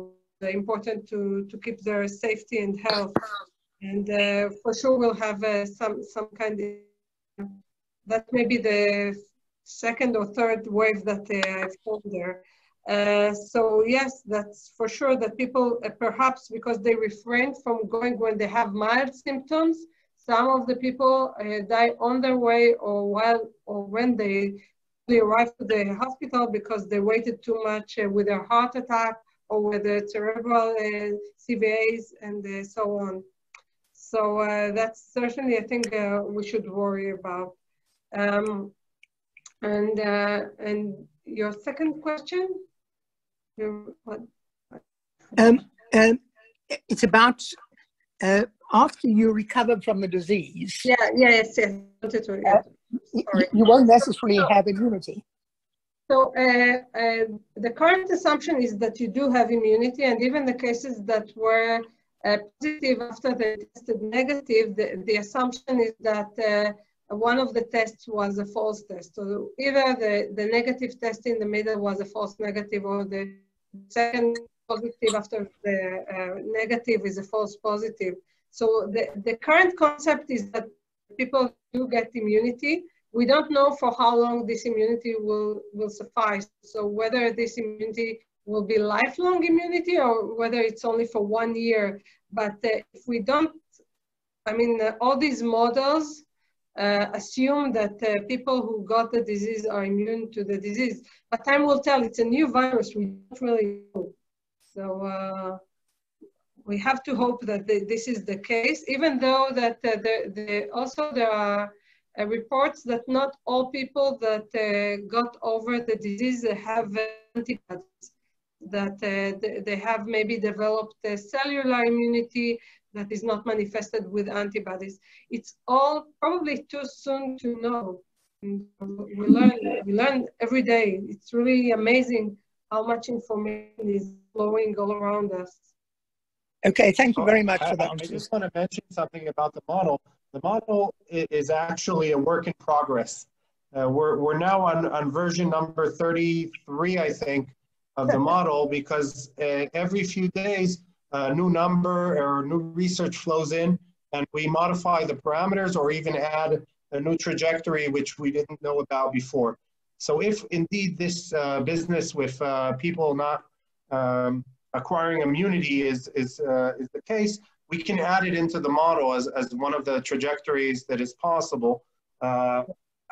Important to to keep their safety and health, and uh, for sure we'll have uh, some some kind of that may be the second or third wave that I've told there. Uh, so yes, that's for sure that people uh, perhaps because they refrain from going when they have mild symptoms, some of the people uh, die on their way or while or when they, arrive to the hospital because they waited too much uh, with their heart attack or with the cerebral uh, CVAs and so on. So that's certainly I think we should worry about. Um, and and your second question? What? Um, um, it's about uh, after you recover from the disease. Yeah, yes, yes. Uh, you, you won't necessarily have immunity. So uh, uh, the current assumption is that you do have immunity, and even the cases that were uh, positive after they tested negative, the, the assumption is that uh, one of the tests was a false test. So either the, the negative test in the middle was a false negative, or the second positive after the uh, negative is a false positive. So the, the current concept is that people do get immunity. We don't know for how long this immunity will, will suffice. So whether this immunity will be lifelong immunity or whether it's only for one year. But uh, if we don't, I mean, uh, all these models uh, assume that uh, people who got the disease are immune to the disease. But time will tell. It's a new virus. We don't really know. So uh, we have to hope that the, this is the case, even though that uh, the, the, also there are uh, reports that not all people that uh, got over the disease have antibodies, that they have maybe developed a cellular immunity that is not manifested with antibodies. It's all probably too soon to know. we learn, we learn every day. It's really amazing how much information is flowing all around us. Okay, thank you very much for that. I, I just want to mention something about the model. The model is actually a work in progress. Uh, we're, we're now on, on version number 33, I think, of the model because uh, every few days a new number or new research flows in and we modify the parameters or even add a new trajectory which we didn't know about before. So if indeed this uh, business with uh, people not um, acquiring immunity is, is, uh, is the case, we can add it into the model as, as one of the trajectories that is possible. Uh,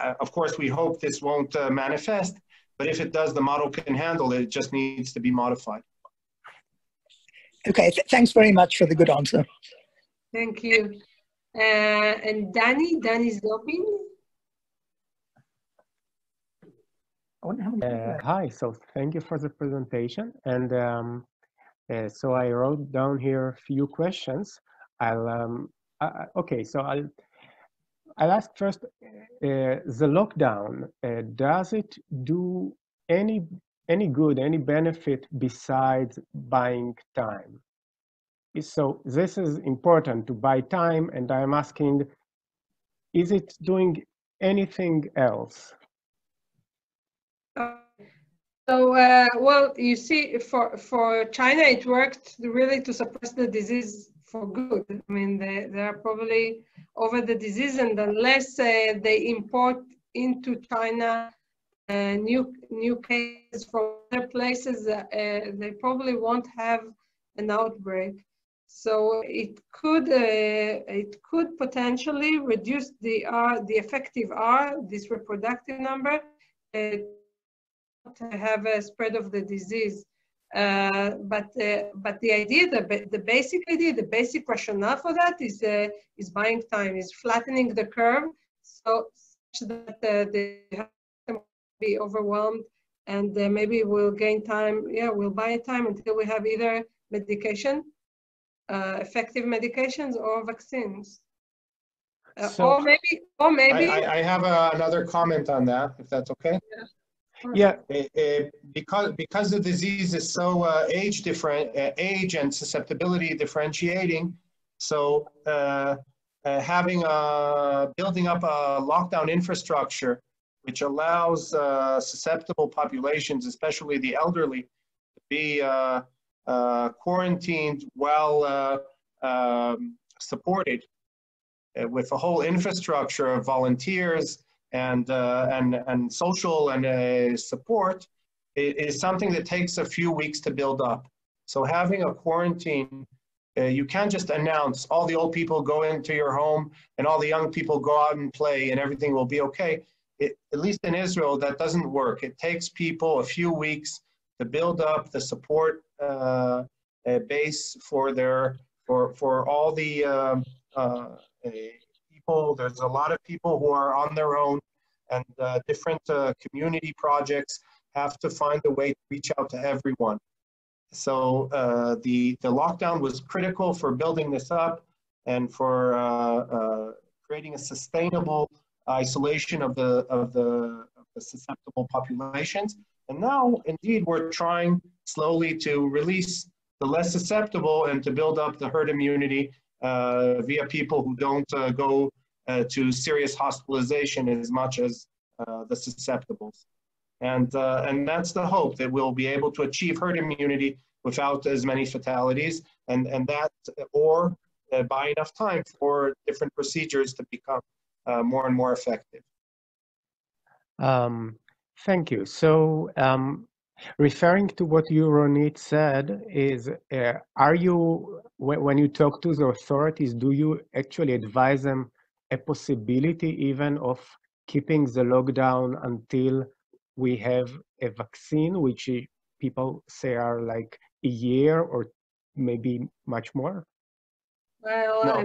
uh, of course, we hope this won't uh, manifest, but if it does, the model can handle it. It just needs to be modified. Okay, th thanks very much for the good answer. Thank you. Uh, and Danny, Danny Zobin. Uh, hi, so thank you for the presentation. And um, uh, so I wrote down here a few questions. I'll, um, okay, so I'll, I'll ask first, uh, the lockdown, uh, does it do any any good, any benefit besides buying time? So this is important to buy time, and I'm asking, is it doing anything else? So, uh, well, you see, for, for China, it worked really to suppress the disease for good. I mean, they, they are probably over the disease, and unless uh, they import into China uh, new new cases from other places, uh, they probably won't have an outbreak. So it could uh, it could potentially reduce the R, the effective R, this reproductive number, uh, have a spread of the disease. Uh, but uh, but the idea, the, the basic idea, the basic rationale for that is uh, is buying time, is flattening the curve, so such that uh, they have to be overwhelmed, and uh, maybe we'll gain time. Yeah, we'll buy time until we have either medication, uh, effective medications, or vaccines. So or maybe, or maybe. I, I have another comment on that, if that's okay. Yeah. Yeah, uh, because because the disease is so uh, age different, uh, age and susceptibility differentiating. So uh, uh, having a building up a lockdown infrastructure, which allows uh, susceptible populations, especially the elderly, to be quarantined while um, supported with a whole infrastructure of volunteers and, uh, and, and social and uh, support is something that takes a few weeks to build up. So having a quarantine, uh, you can't just announce all the old people go into your home and all the young people go out and play and everything will be okay. It, at least in Israel, that doesn't work. It takes people a few weeks to build up the support uh, uh, base for their for for all the um, uh, people. There's a lot of people who are on their own, and uh, different uh, community projects have to find a way to reach out to everyone. So uh, the, the lockdown was critical for building this up and for uh, uh, creating a sustainable isolation of the, of, the, of the susceptible populations. And now, indeed, we're trying slowly to release the less susceptible and to build up the herd immunity uh, via people who don't uh, go to serious hospitalization as much as uh, the susceptibles. And, uh, and that's the hope that we'll be able to achieve herd immunity without as many fatalities and, and that or uh, buy enough time for different procedures to become uh, more and more effective. Um, thank you. So um, referring to what you, Ronit, said is, uh, are you, when, when you talk to the authorities, do you actually advise them a possibility even of keeping the lockdown until we have a vaccine, which people say are like a year or maybe much more? Well, no.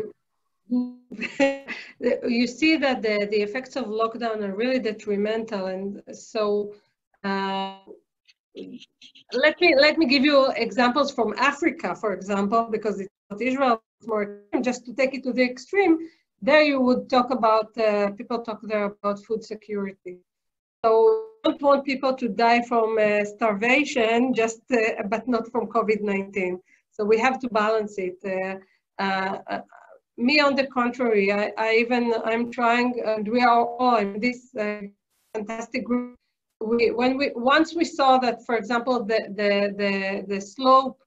you see that the, the effects of lockdown are really detrimental. And so uh, let me let me give you examples from Africa, for example, because it's not Israel, it's more just to take it to the extreme there you would talk about, uh, people talk there about food security. So we don't want people to die from uh, starvation, just uh, but not from COVID-19. So we have to balance it. Uh, uh, uh, me, on the contrary, I, I, even I'm trying, and we are all in this fantastic group. We when we once we saw that, for example, the the the, the slope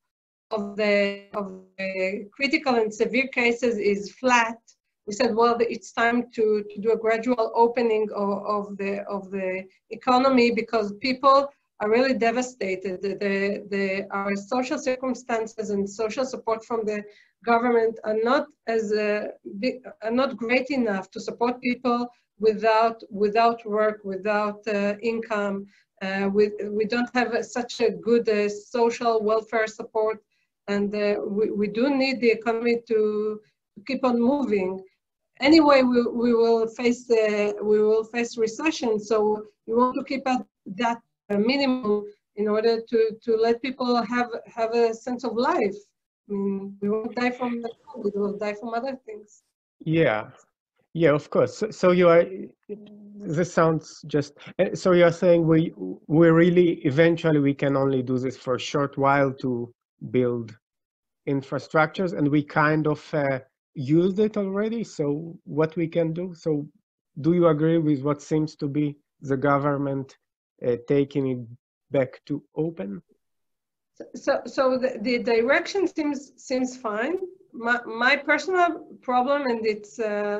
of the of the critical and severe cases is flat we said, well, it's time to, to do a gradual opening of, of, the, of the economy because people are really devastated. The, the, our social circumstances and social support from the government are not as uh, big, are not great enough to support people without without work, without uh, income. Uh, we, we don't have a, such a good uh, social welfare support, and uh, we, we do need the economy to keep on moving anyway we, we will face uh, we will face recession so we want to keep at that minimum in order to to let people have have a sense of life. I mean we won't die from the we will die from other things. Yeah. Yeah of course. So, so you are this sounds just eh, so you're saying we we really eventually we can only do this for a short while to build infrastructures and we kind of uh, used it already. So what we can do. So do you agree with what seems to be the government uh, taking it back to open? So, so the, the direction seems seems fine. My, my personal problem, and it's uh,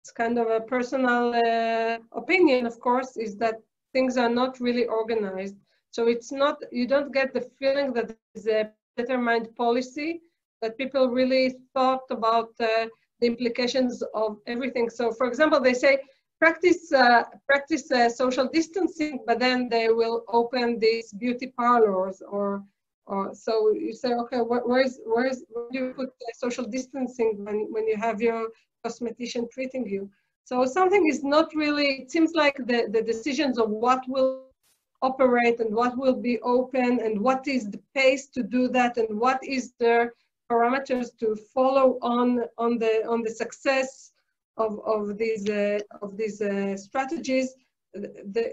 it's kind of a personal uh, opinion, of course, is that things are not really organized. So it's not you don't get the feeling that there's a determined policy that people really thought about uh, the implications of everything. So, for example, they say practice uh, practice uh, social distancing, but then they will open these beauty parlors or or so you say, okay, where, where's where's where do you put social distancing when when you have your cosmetician treating you? So something is not really. It seems like the the decisions of what will operate and what will be open and what is the pace to do that and what is the parameters to follow on on the on the success of, of these, uh, of these uh, strategies, the,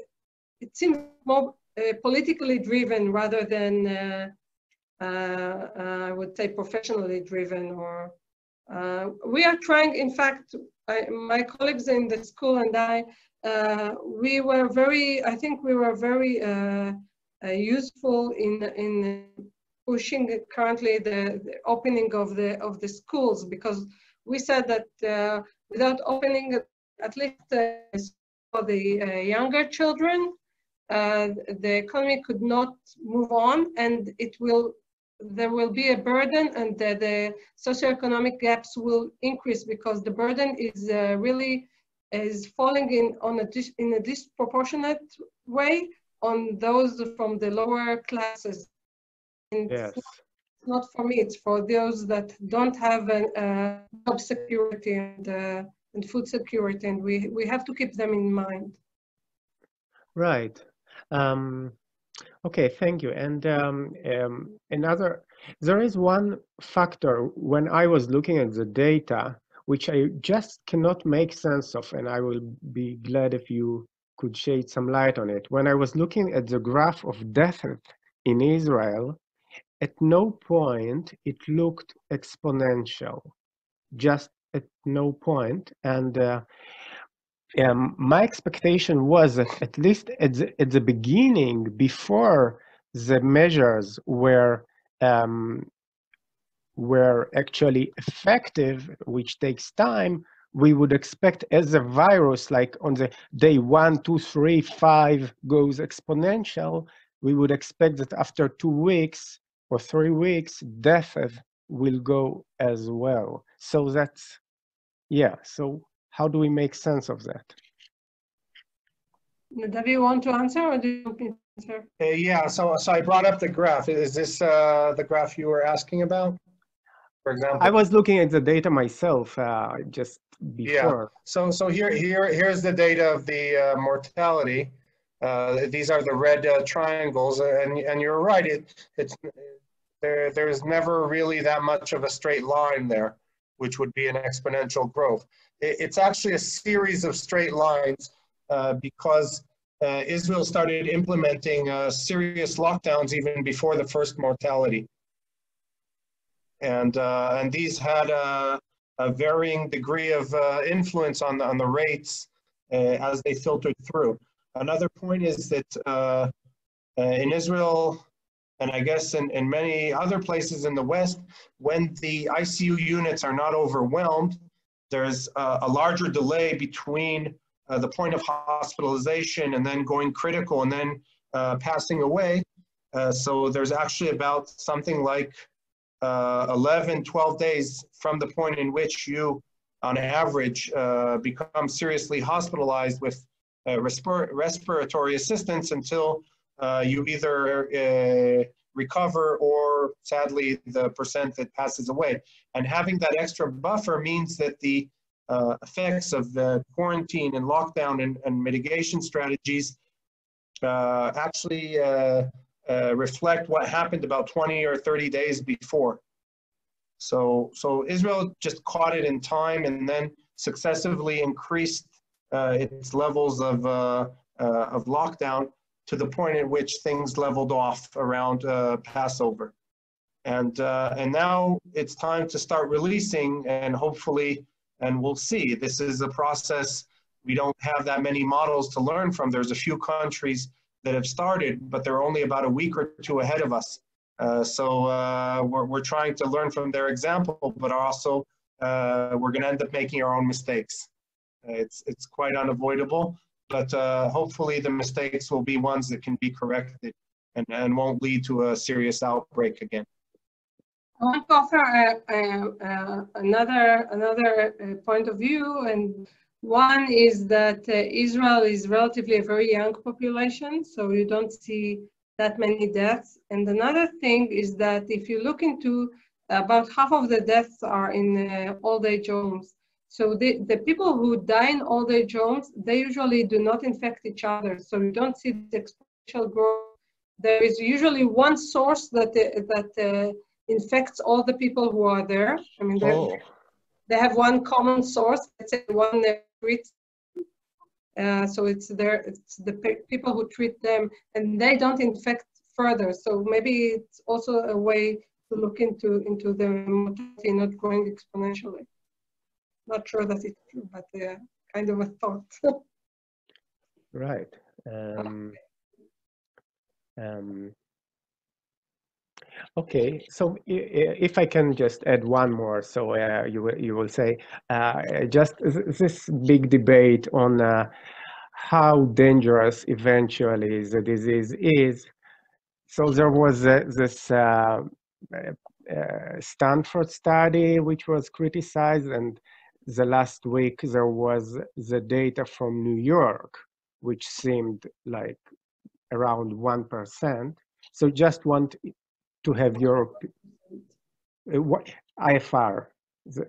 it seems more uh, politically driven rather than, I would say, professionally driven or uh, we are trying, in fact, I, my colleagues in the school and I, uh, we were very, I think we were very uh, useful in, in pushing currently the, the, opening of the, of the schools because we said that without opening at least uh, for the uh, younger children, uh, the economy could not move on and it will there will be a burden and the, the socioeconomic gaps will increase because the burden is uh, really is falling in on a in a disproportionate way on those from the lower classes. And yes not for me, it's for those that don't have a, a job security and, uh, and food security, and we, we have to keep them in mind. Right. Um, okay, thank you. And um, um, another, there is one factor when I was looking at the data, which I just cannot make sense of, and I will be glad if you could shed some light on it. When I was looking at the graph of death in Israel, at no point it looked exponential, just at no point. And uh, um, my expectation was that at least at the, at the beginning, before the measures were um, were actually effective, which takes time, we would expect as a virus, like on the day one, two, three, five goes exponential, we would expect that after two weeks, for three weeks, death will go as well. So that's, yeah, so how do we make sense of that? Nadav, you want to answer or do you want to answer? Uh, yeah, so, so I brought up the graph. Is this uh, the graph you were asking about? For example, I was looking at the data myself uh, just before. Yeah. So, so here, here, here's the data of the uh, mortality. Uh, these are the red uh, triangles, and and you're right. It it's there, there's never really that much of a straight line there, which would be an exponential growth. It, it's actually a series of straight lines uh, because uh, Israel started implementing uh, serious lockdowns even before the first mortality. And, uh, and these had a, a, varying degree of uh, influence on the, on the rates uh, as they filtered through. Another point is that in Israel, and I guess in, in many other places in the West, when the ICU units are not overwhelmed, there's a, a larger delay between uh, the point of hospitalization and then going critical and then uh, passing away. Uh, so there's actually about something like uh, 11, 12 days from the point in which you, on average, uh, become seriously hospitalized with uh, respir respiratory assistance until uh, you either uh, recover or sadly the percent that passes away. And having that extra buffer means that the uh, effects of the quarantine and lockdown and, and mitigation strategies uh, actually uh, uh, reflect what happened about 20 or 30 days before. So, so Israel just caught it in time and then successively increased its levels of, of lockdown to the point at which things leveled off around uh, Passover. And, uh, and now it's time to start releasing and hopefully, and we'll see, this is a process we don't have that many models to learn from. There's a few countries that have started, but they're only about a week or two ahead of us. Uh, so uh, we're, we're trying to learn from their example, but also uh, we're going to end up making our own mistakes. It's, it's quite unavoidable, but uh, hopefully the mistakes will be ones that can be corrected and, and won't lead to a serious outbreak again. I want to offer uh, uh, another another point of view, and one is that Israel is relatively a very young population, so you don't see that many deaths. And another thing is that if you look into about half of the deaths are in uh, old age homes. So the, the people who die in old age homes, they usually do not infect each other. So you don't see the exponential growth. There is usually one source that, uh, that uh, infects all the people who are there. I mean, oh. they have one common source, let's say one treats uh, so it's there, it's the pe people who treat them, and they don't infect further. So maybe it's also a way to look into into the mortality not growing exponentially. Not sure that it's true, but uh, kind of a thought. right. Um, um, Okay, so if I can just add one more, so uh, you you will say uh, just this big debate on uh, how dangerous eventually the disease is. So there was this uh, uh, Stanford study which was criticized, and the last week there was the data from New York, which seemed like around one percent. So just want to have your uh, IFR, the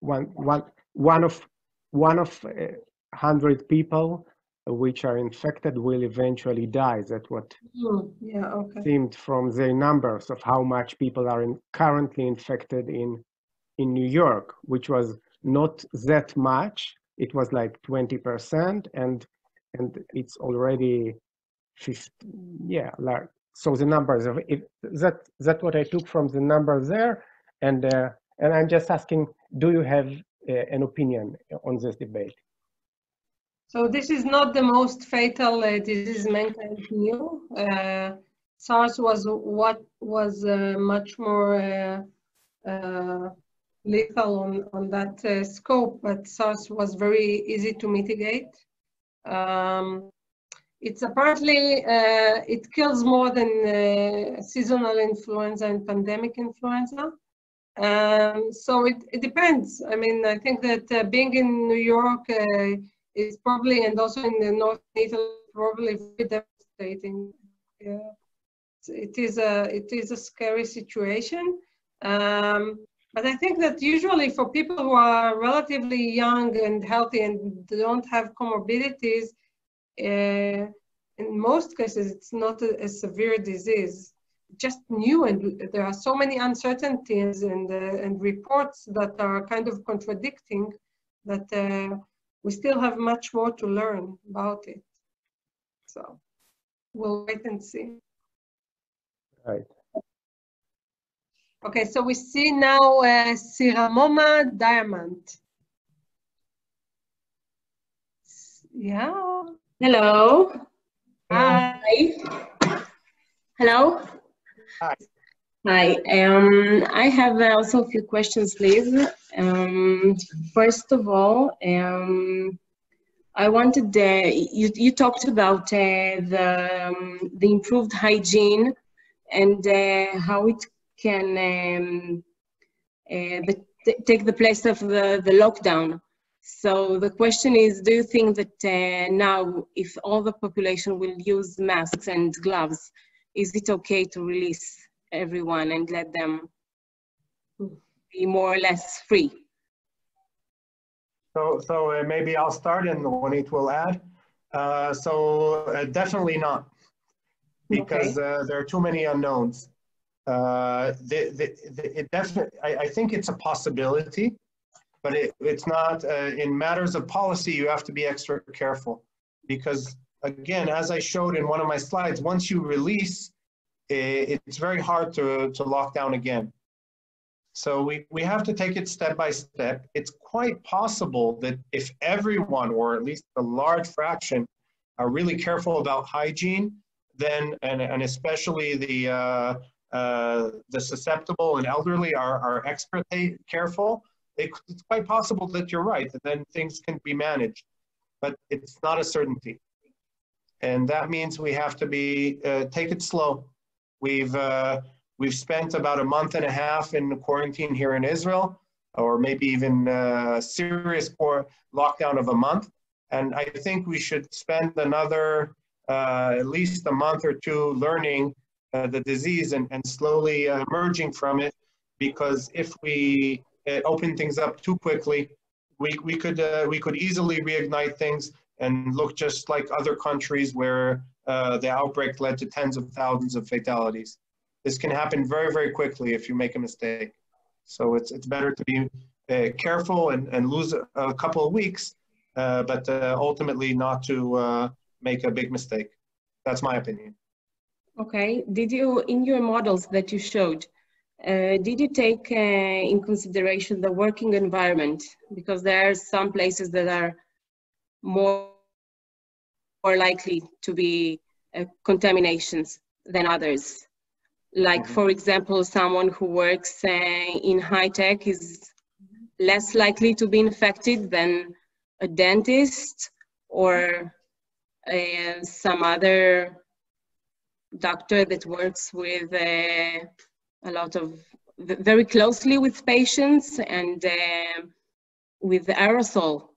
one, one, one of one of uh, hundred people which are infected will eventually die. That's what mm, yeah, okay. seemed from the numbers of how much people are in, currently infected in in New York, which was not that much. It was like 20%, and and it's already 50, yeah, like so the numbers of it, that that's what I took from the numbers there, and uh, and I'm just asking, do you have uh, an opinion on this debate? So this is not the most fatal uh, disease mankind knew. Uh, SARS was what was uh, much more uh, uh, lethal on, on that uh, scope, but SARS was very easy to mitigate. Um, it's apparently, uh, it kills more than uh, seasonal influenza and pandemic influenza. Um, so it, it depends. I mean, I think that uh, being in New York uh, is probably, and also in the North Italy, probably devastating. Yeah. It is a, it is a scary situation. Um, but I think that usually for people who are relatively young and healthy and don't have comorbidities, uh, in most cases, it's not a, a, severe disease, just new, and there are so many uncertainties and, uh, and reports that are kind of contradicting that uh, we still have much more to learn about it. So we'll wait and see. Right. Okay, so we see now uh, Siramoma Diamond. Yeah. Hello. Hi. Hello. Hi. Hi. Um, I have also a few questions, please. Um, first of all, um, I wanted uh, you. You talked about uh, the um, the improved hygiene and uh, how it can um, uh, the, take the place of the the lockdown. So the question is, do you think that uh, now, if all the population will use masks and gloves, is it okay to release everyone and let them be more or less free? So, so uh, maybe I'll start and Ronit will add. Uh, so uh, definitely not, because okay. Uh, there are too many unknowns. Uh, the, the, the, it definitely, I, I think it's a possibility but it, it's not, uh, in matters of policy, you have to be extra careful because again, as I showed in one of my slides, once you release, it, it's very hard to, to lock down again. So we, we have to take it step by step. It's quite possible that if everyone, or at least a large fraction, are really careful about hygiene, then, and, and especially the, uh, uh, the susceptible and elderly are, are extra careful, it, it's quite possible that you're right, and then things can be managed. But it's not a certainty. And that means we have to be, uh, take it slow. We've, uh, we've spent about a month and a half in quarantine here in Israel, or maybe even a serious lockdown of a month. And I think we should spend another uh, at least a month or two learning uh, the disease and, and slowly uh, emerging from it. Because if we uh, open things up too quickly, we, we, could, uh, we could easily reignite things and look just like other countries where uh, the outbreak led to tens of thousands of fatalities. This can happen very, very quickly if you make a mistake. So it's, it's better to be careful and, and lose a, couple of weeks uh, but uh, ultimately not to uh, make a big mistake. That's my opinion. Okay. Did you, in your models that you showed, uh, did you take uh, in consideration the working environment? Because there are some places that are more, more likely to be uh, contaminations than others. Like, mm -hmm. for example, someone who works in high tech is less likely to be infected than a dentist or uh, some other doctor that works with uh, a lot of very closely with patients and uh, with aerosol.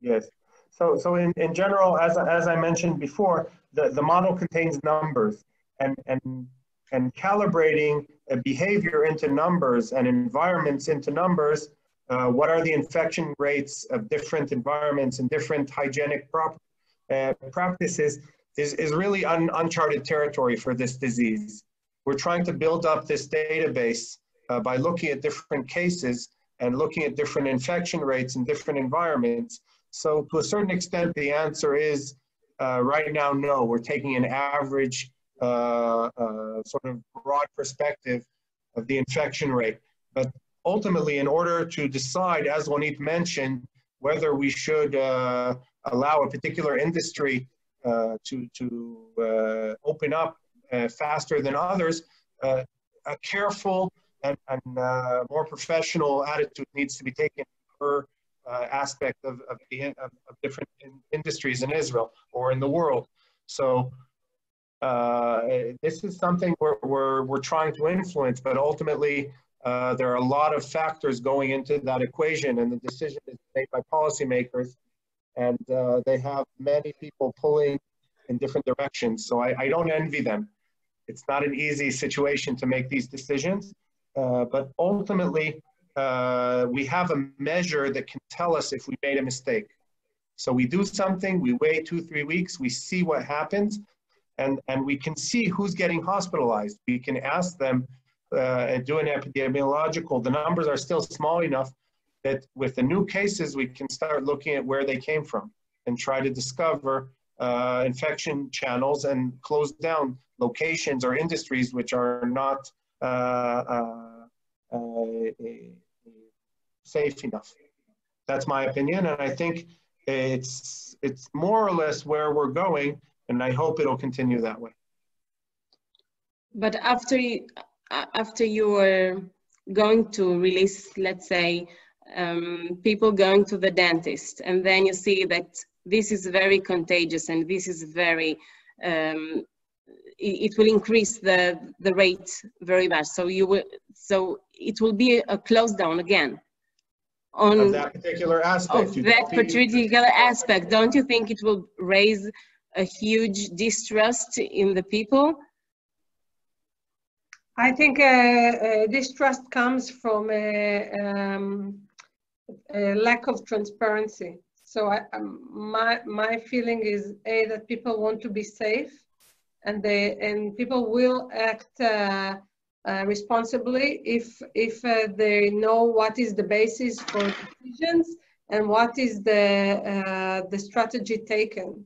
Yes. So, so in, in general, as, as I mentioned before, the, the model contains numbers and, and, and calibrating a behavior into numbers and environments into numbers uh, what are the infection rates of different environments and different hygienic prop, uh, practices is, is really un, uncharted territory for this disease. We're trying to build up this database uh, by looking at different cases and looking at different infection rates in different environments. So to a certain extent, the answer is uh, right now, no, we're taking an average uh, uh, sort of broad perspective of the infection rate. But ultimately, in order to decide, as Ronit mentioned, whether we should uh, allow a particular industry to, to uh, open up uh, faster than others, uh, a careful and, and uh, more professional attitude needs to be taken per aspect of, of, the, of, of different in industries in Israel or in the world. So this is something we're, we're, we're trying to influence, but ultimately uh, there are a lot of factors going into that equation, and the decision is made by policymakers, and uh, they have many people pulling in different directions. So I, I, don't envy them. It's not an easy situation to make these decisions, uh, but ultimately, uh, we have a measure that can tell us if we made a mistake. So we do something, we wait two, three weeks, we see what happens, and, and we can see who's getting hospitalized. We can ask them, uh, and an epidemiological, the numbers are still small enough that with the new cases, we can start looking at where they came from and try to discover uh, infection channels and close down locations or industries which are not uh, uh, uh safe enough. That's my opinion, and I think it's it's more or less where we're going, and I hope it'll continue that way. But after after you were going to release, let's say, um, people going to the dentist, and then you see that this is very contagious and this is very, um, it, it, will increase the, the rate very much. So you will, so it will be a close down again. On of that particular aspect. Of that particular aspect, don't you think it will raise a huge distrust in the people? I think uh, uh, distrust comes from a, um, lack of transparency. So I, um, my my feeling is a that people want to be safe, and they and people will act uh, uh responsibly if if uh, they know what is the basis for decisions and what is the uh, the strategy taken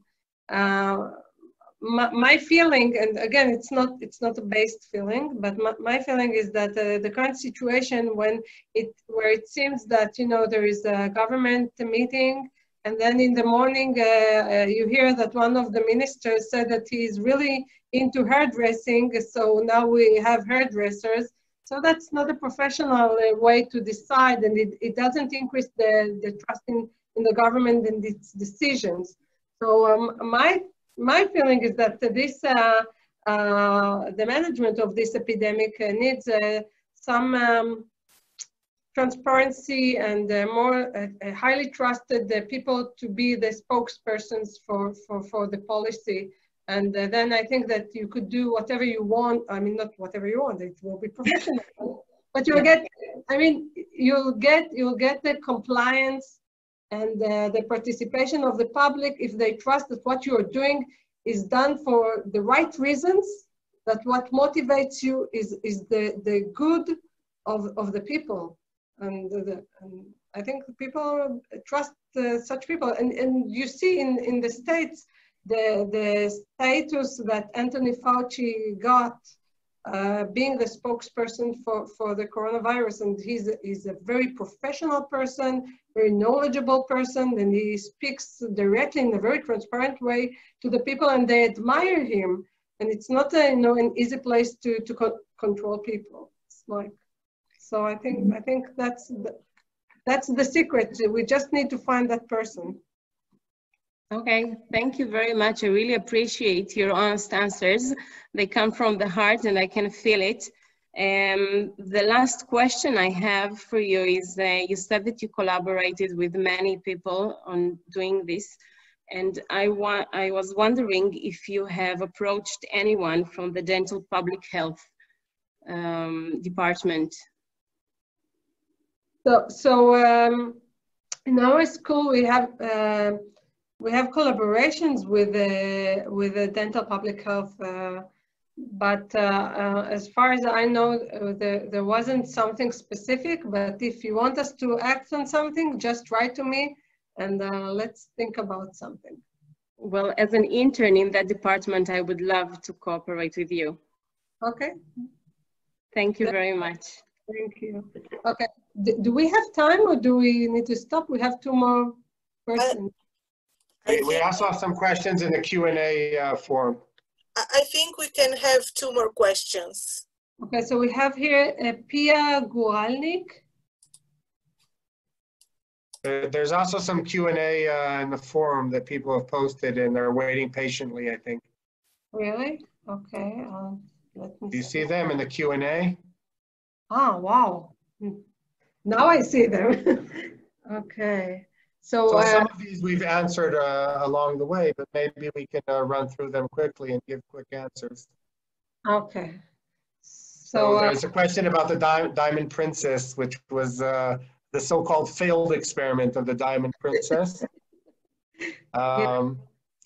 my, feeling, and again, it's not it's not a based feeling, but my, my feeling is that uh, the current situation, when it where it seems that you know there is a government meeting and then in the morning uh, uh, you hear that one of the ministers said that he is really into hairdressing, so now we have hairdressers. So that's not a professional uh, way to decide, and it, it doesn't increase the, the trust in, in the government and its decisions. So um, my my feeling is that this uh, uh, the management of this epidemic uh, needs uh, some um, transparency and uh, more uh, highly trusted uh, people to be the spokespersons for, for, for the policy. And then I think that you could do whatever you want. I mean, not whatever you want, it will be professional. but you'll get, I mean, you'll get, you'll get the compliance and uh, the participation of the public if they trust that what you are doing is done for the right reasons, that what motivates you is, is the, the good of, of the people and, the, and I think people trust uh, such people. And, and you see in, in the States, the, the status that Anthony Fauci got uh, being the spokesperson for, for the coronavirus. And he's a, he's a very professional person, very knowledgeable person, and he speaks directly in a very transparent way to the people and they admire him. And it's not a, you know, an easy place to, to co control people. It's like, so I think I think that's the, that's the secret. We just need to find that person. Okay, thank you very much. I really appreciate your honest answers. They come from the heart and I can feel it. Um, the last question I have for you is uh, you said that you collaborated with many people on doing this. And I, wa I was wondering if you have approached anyone from the dental public health um, department so, so um, in our school, we have uh, we have collaborations with the with the dental public health, uh, but uh, uh as far as I know, uh, there there wasn't something specific. But if you want us to act on something, just write to me, and uh, let's think about something. Well, as an intern in that department, I would love to cooperate with you. Okay. Thank you very much. Thank you. Okay. Do, do we have time or do we need to stop? We have two more questions. We, we also have some questions in the Q&A uh, form. I think we can have two more questions. Okay, so we have here uh, Pia Guralnik. Uh, there's also some Q&A uh, in the forum that people have posted and they're waiting patiently, I think. Really? Okay. Um, let me Do you see them in the Q&A? Ah, wow. Now I see them. okay. So, so uh, some of these we've answered uh, along the way, but maybe we can uh, run through them quickly and give quick answers. Okay. So, so uh, there's a question about the Di Diamond Princess, which was uh, the so-called failed experiment of the Diamond Princess. Um,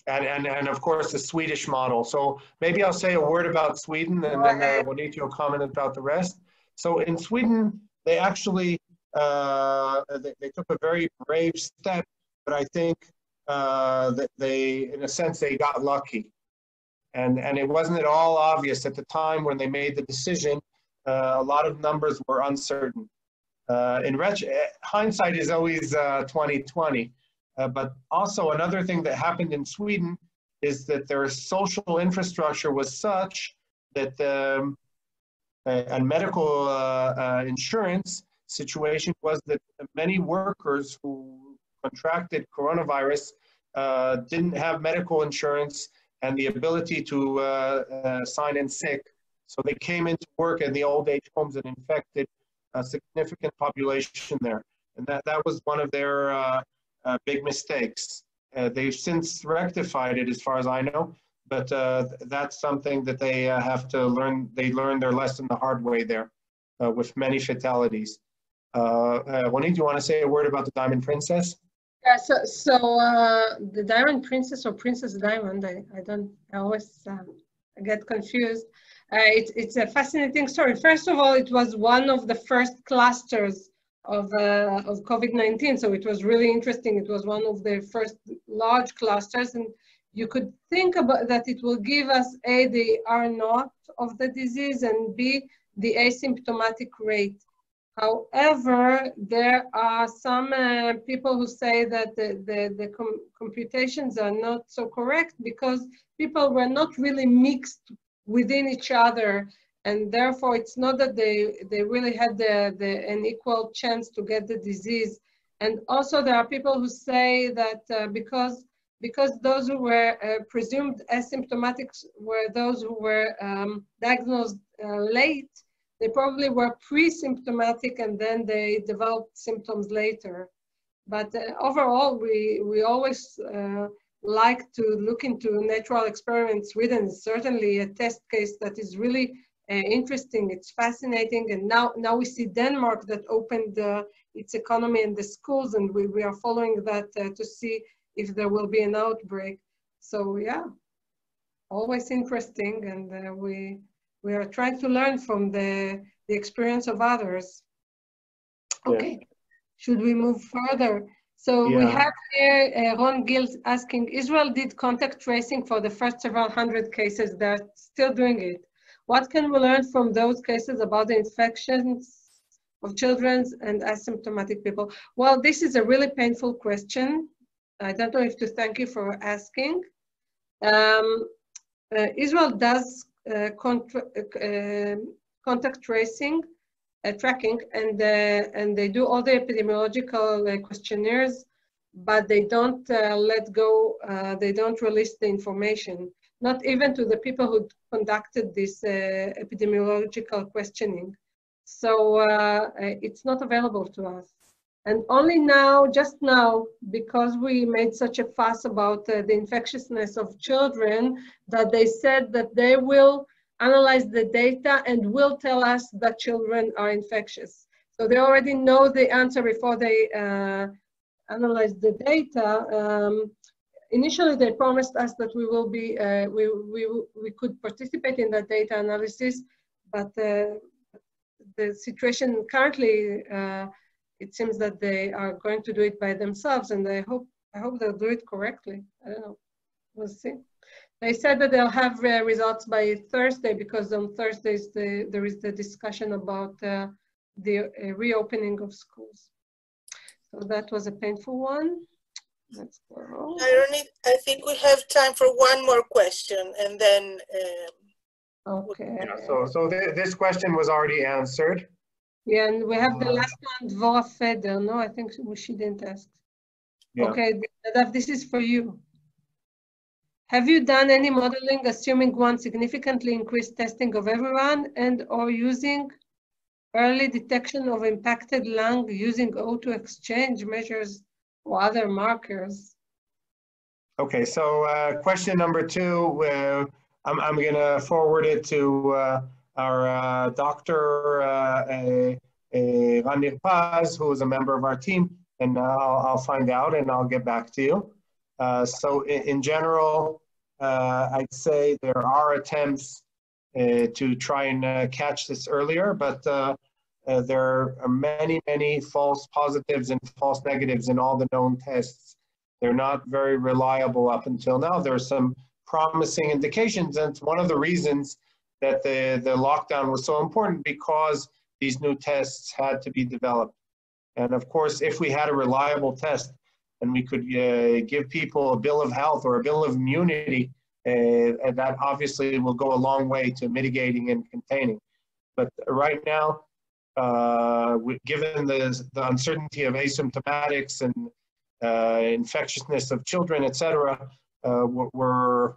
and, and, and of course the Swedish model. So maybe I'll say a word about Sweden and then uh, Ronit will comment about the rest. So in Sweden, they actually uh, they, they, took a very brave step, but I think uh, that they, in a sense, they got lucky. And, and it wasn't at all obvious at the time when they made the decision. Uh, a lot of numbers were uncertain. Uh, in ret- hindsight is always 2020. Uh, uh, but also another thing that happened in Sweden is that their social infrastructure was such that um, and medical insurance situation was that many workers who contracted coronavirus uh, didn't have medical insurance and the ability to sign in sick. So they came into work in the old age homes and infected a significant population there. And that, that was one of their uh, uh, big mistakes. Uh, they've since rectified it as far as I know, but uh, that's something that they uh, have to learn. They learn their lesson the hard way there, uh, with many fatalities. Uh, uh, Ronit, do you want to say a word about the Diamond Princess? Yeah, so, so uh, the Diamond Princess or Princess Diamond, I, I don't, I always um, get confused. Uh, it, it's a fascinating story. First of all, it was one of the first clusters of, uh, of COVID-19, so it was really interesting. It was one of the first large clusters, and you could think about that it will give us A, the R naught of the disease, and B, the asymptomatic rate. However, there are some uh, people who say that the, the, the com computations are not so correct because people were not really mixed within each other. And therefore, it's not that they, they really had the, the, an equal chance to get the disease. And also, there are people who say that uh, because, because those who were uh, presumed asymptomatic were those who were um, diagnosed uh, late, they probably were pre-symptomatic and then they developed symptoms later. But uh, overall, we, we always uh, like to look into natural experiments. Is certainly a test case that is really uh, interesting. It's fascinating. And now, now we see Denmark that opened uh, its economy and the schools, and we, we are following that uh, to see if there will be an outbreak. So yeah, always interesting. And uh, we, we are trying to learn from the, the experience of others. Okay, yeah. should we move further? So yeah. we have here uh, Ron Gill asking, Israel did contact tracing for the first several hundred cases. They're still doing it. What can we learn from those cases about the infections of children and asymptomatic people? Well, this is a really painful question. I don't know if to thank you for asking. Um, uh, Israel does Uh, uh, um, contact tracing, uh, tracking, and uh, and they do all the epidemiological questionnaires, but they don't let go. they don't release the information, not even to the people who conducted this epidemiological questioning. So it's not available to us. And only now, just now, because we made such a fuss about uh, the infectiousness of children, that they said that they will analyze the data and will tell us that children are infectious. So they already know the answer before they uh, analyze the data. Um, initially, they promised us that we will be, uh, we, we, we could participate in that data analysis, but uh, the situation currently uh, it seems that they are going to do it by themselves and I hope, I hope they'll do it correctly. I don't know, we'll see. They said that they'll have uh, results by Thursday because on Thursdays the, there is the discussion about uh, the uh, reopening of schools. So that was a painful one. Let's go. Irony, I think we have time for one more question and then. Um, okay. Yeah, so so th this question was already answered. Yeah, and we have the last one, Dvora Feder. No, I think she didn't ask. Yeah. Okay, Nadav, this is for you. Have you done any modeling assuming one significantly increased testing of everyone and or using early detection of impacted lung using O2 exchange measures or other markers? Okay, so uh, question number two, uh, I'm, I'm gonna forward it to uh, our uh, doctor, uh, Ranir Paz, who is a member of our team, and I'll, I'll find out and I'll get back to you. Uh, so in, in general, uh, I'd say there are attempts uh, to try and uh, catch this earlier, but uh, there are many, many false positives and false negatives in all the known tests. They're not very reliable up until now. There are some promising indications, and it's one of the reasons that the, the lockdown was so important because these new tests had to be developed. And of course, if we had a reliable test and we could uh, give people a bill of health or a bill of immunity, uh, that obviously will go a long way to mitigating and containing. But right now, uh, given the, the uncertainty of asymptomatics and uh, infectiousness of children, et cetera, uh, we're,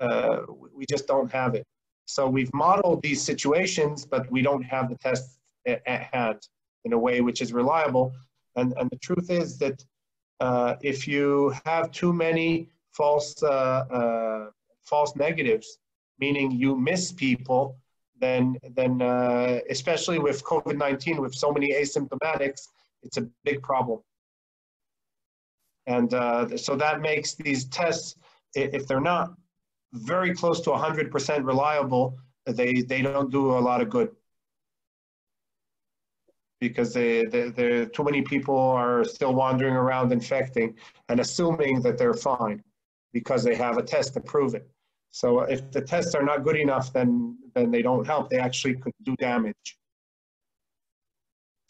uh, we just don't have it. So we've modeled these situations, but we don't have the test at, hand in a way which is reliable. And, and the truth is that uh, if you have too many false, uh, uh, false negatives, meaning you miss people, then, then uh, especially with COVID-19, with so many asymptomatics, it's a big problem. And uh, so that makes these tests, if they're not very close to 100% reliable, they, they don't do a lot of good. Because they, they, they, too many people are still wandering around infecting and assuming that they're fine because they have a test to prove it. So if the tests are not good enough, then, then they don't help. They actually could do damage.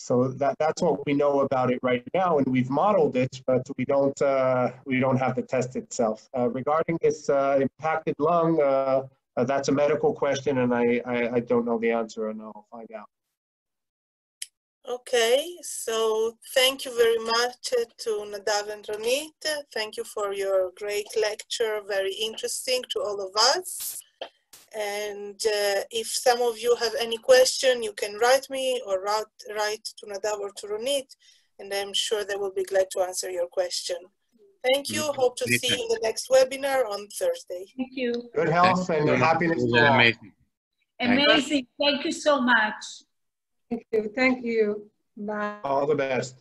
So that, that's what we know about it right now, and we've modeled it, but we don't uh, we don't have the test itself. Uh, regarding its uh, impacted lung, uh, uh, that's a medical question, and I, I, I don't know the answer, and I'll find out. Okay, so thank you very much to Nadav and Ronit. Thank you for your great lecture, very interesting to all of us. And uh, if some of you have any question, you can write me or write, write to Nadav or to Ronit, and I'm sure they will be glad to answer your question. Thank you. Hope to see you in the next webinar on Thursday. Thank you. Good health and happiness. to. Amazing. Amazing. Thank you so much. Thank you. Thank you. Bye. All the best.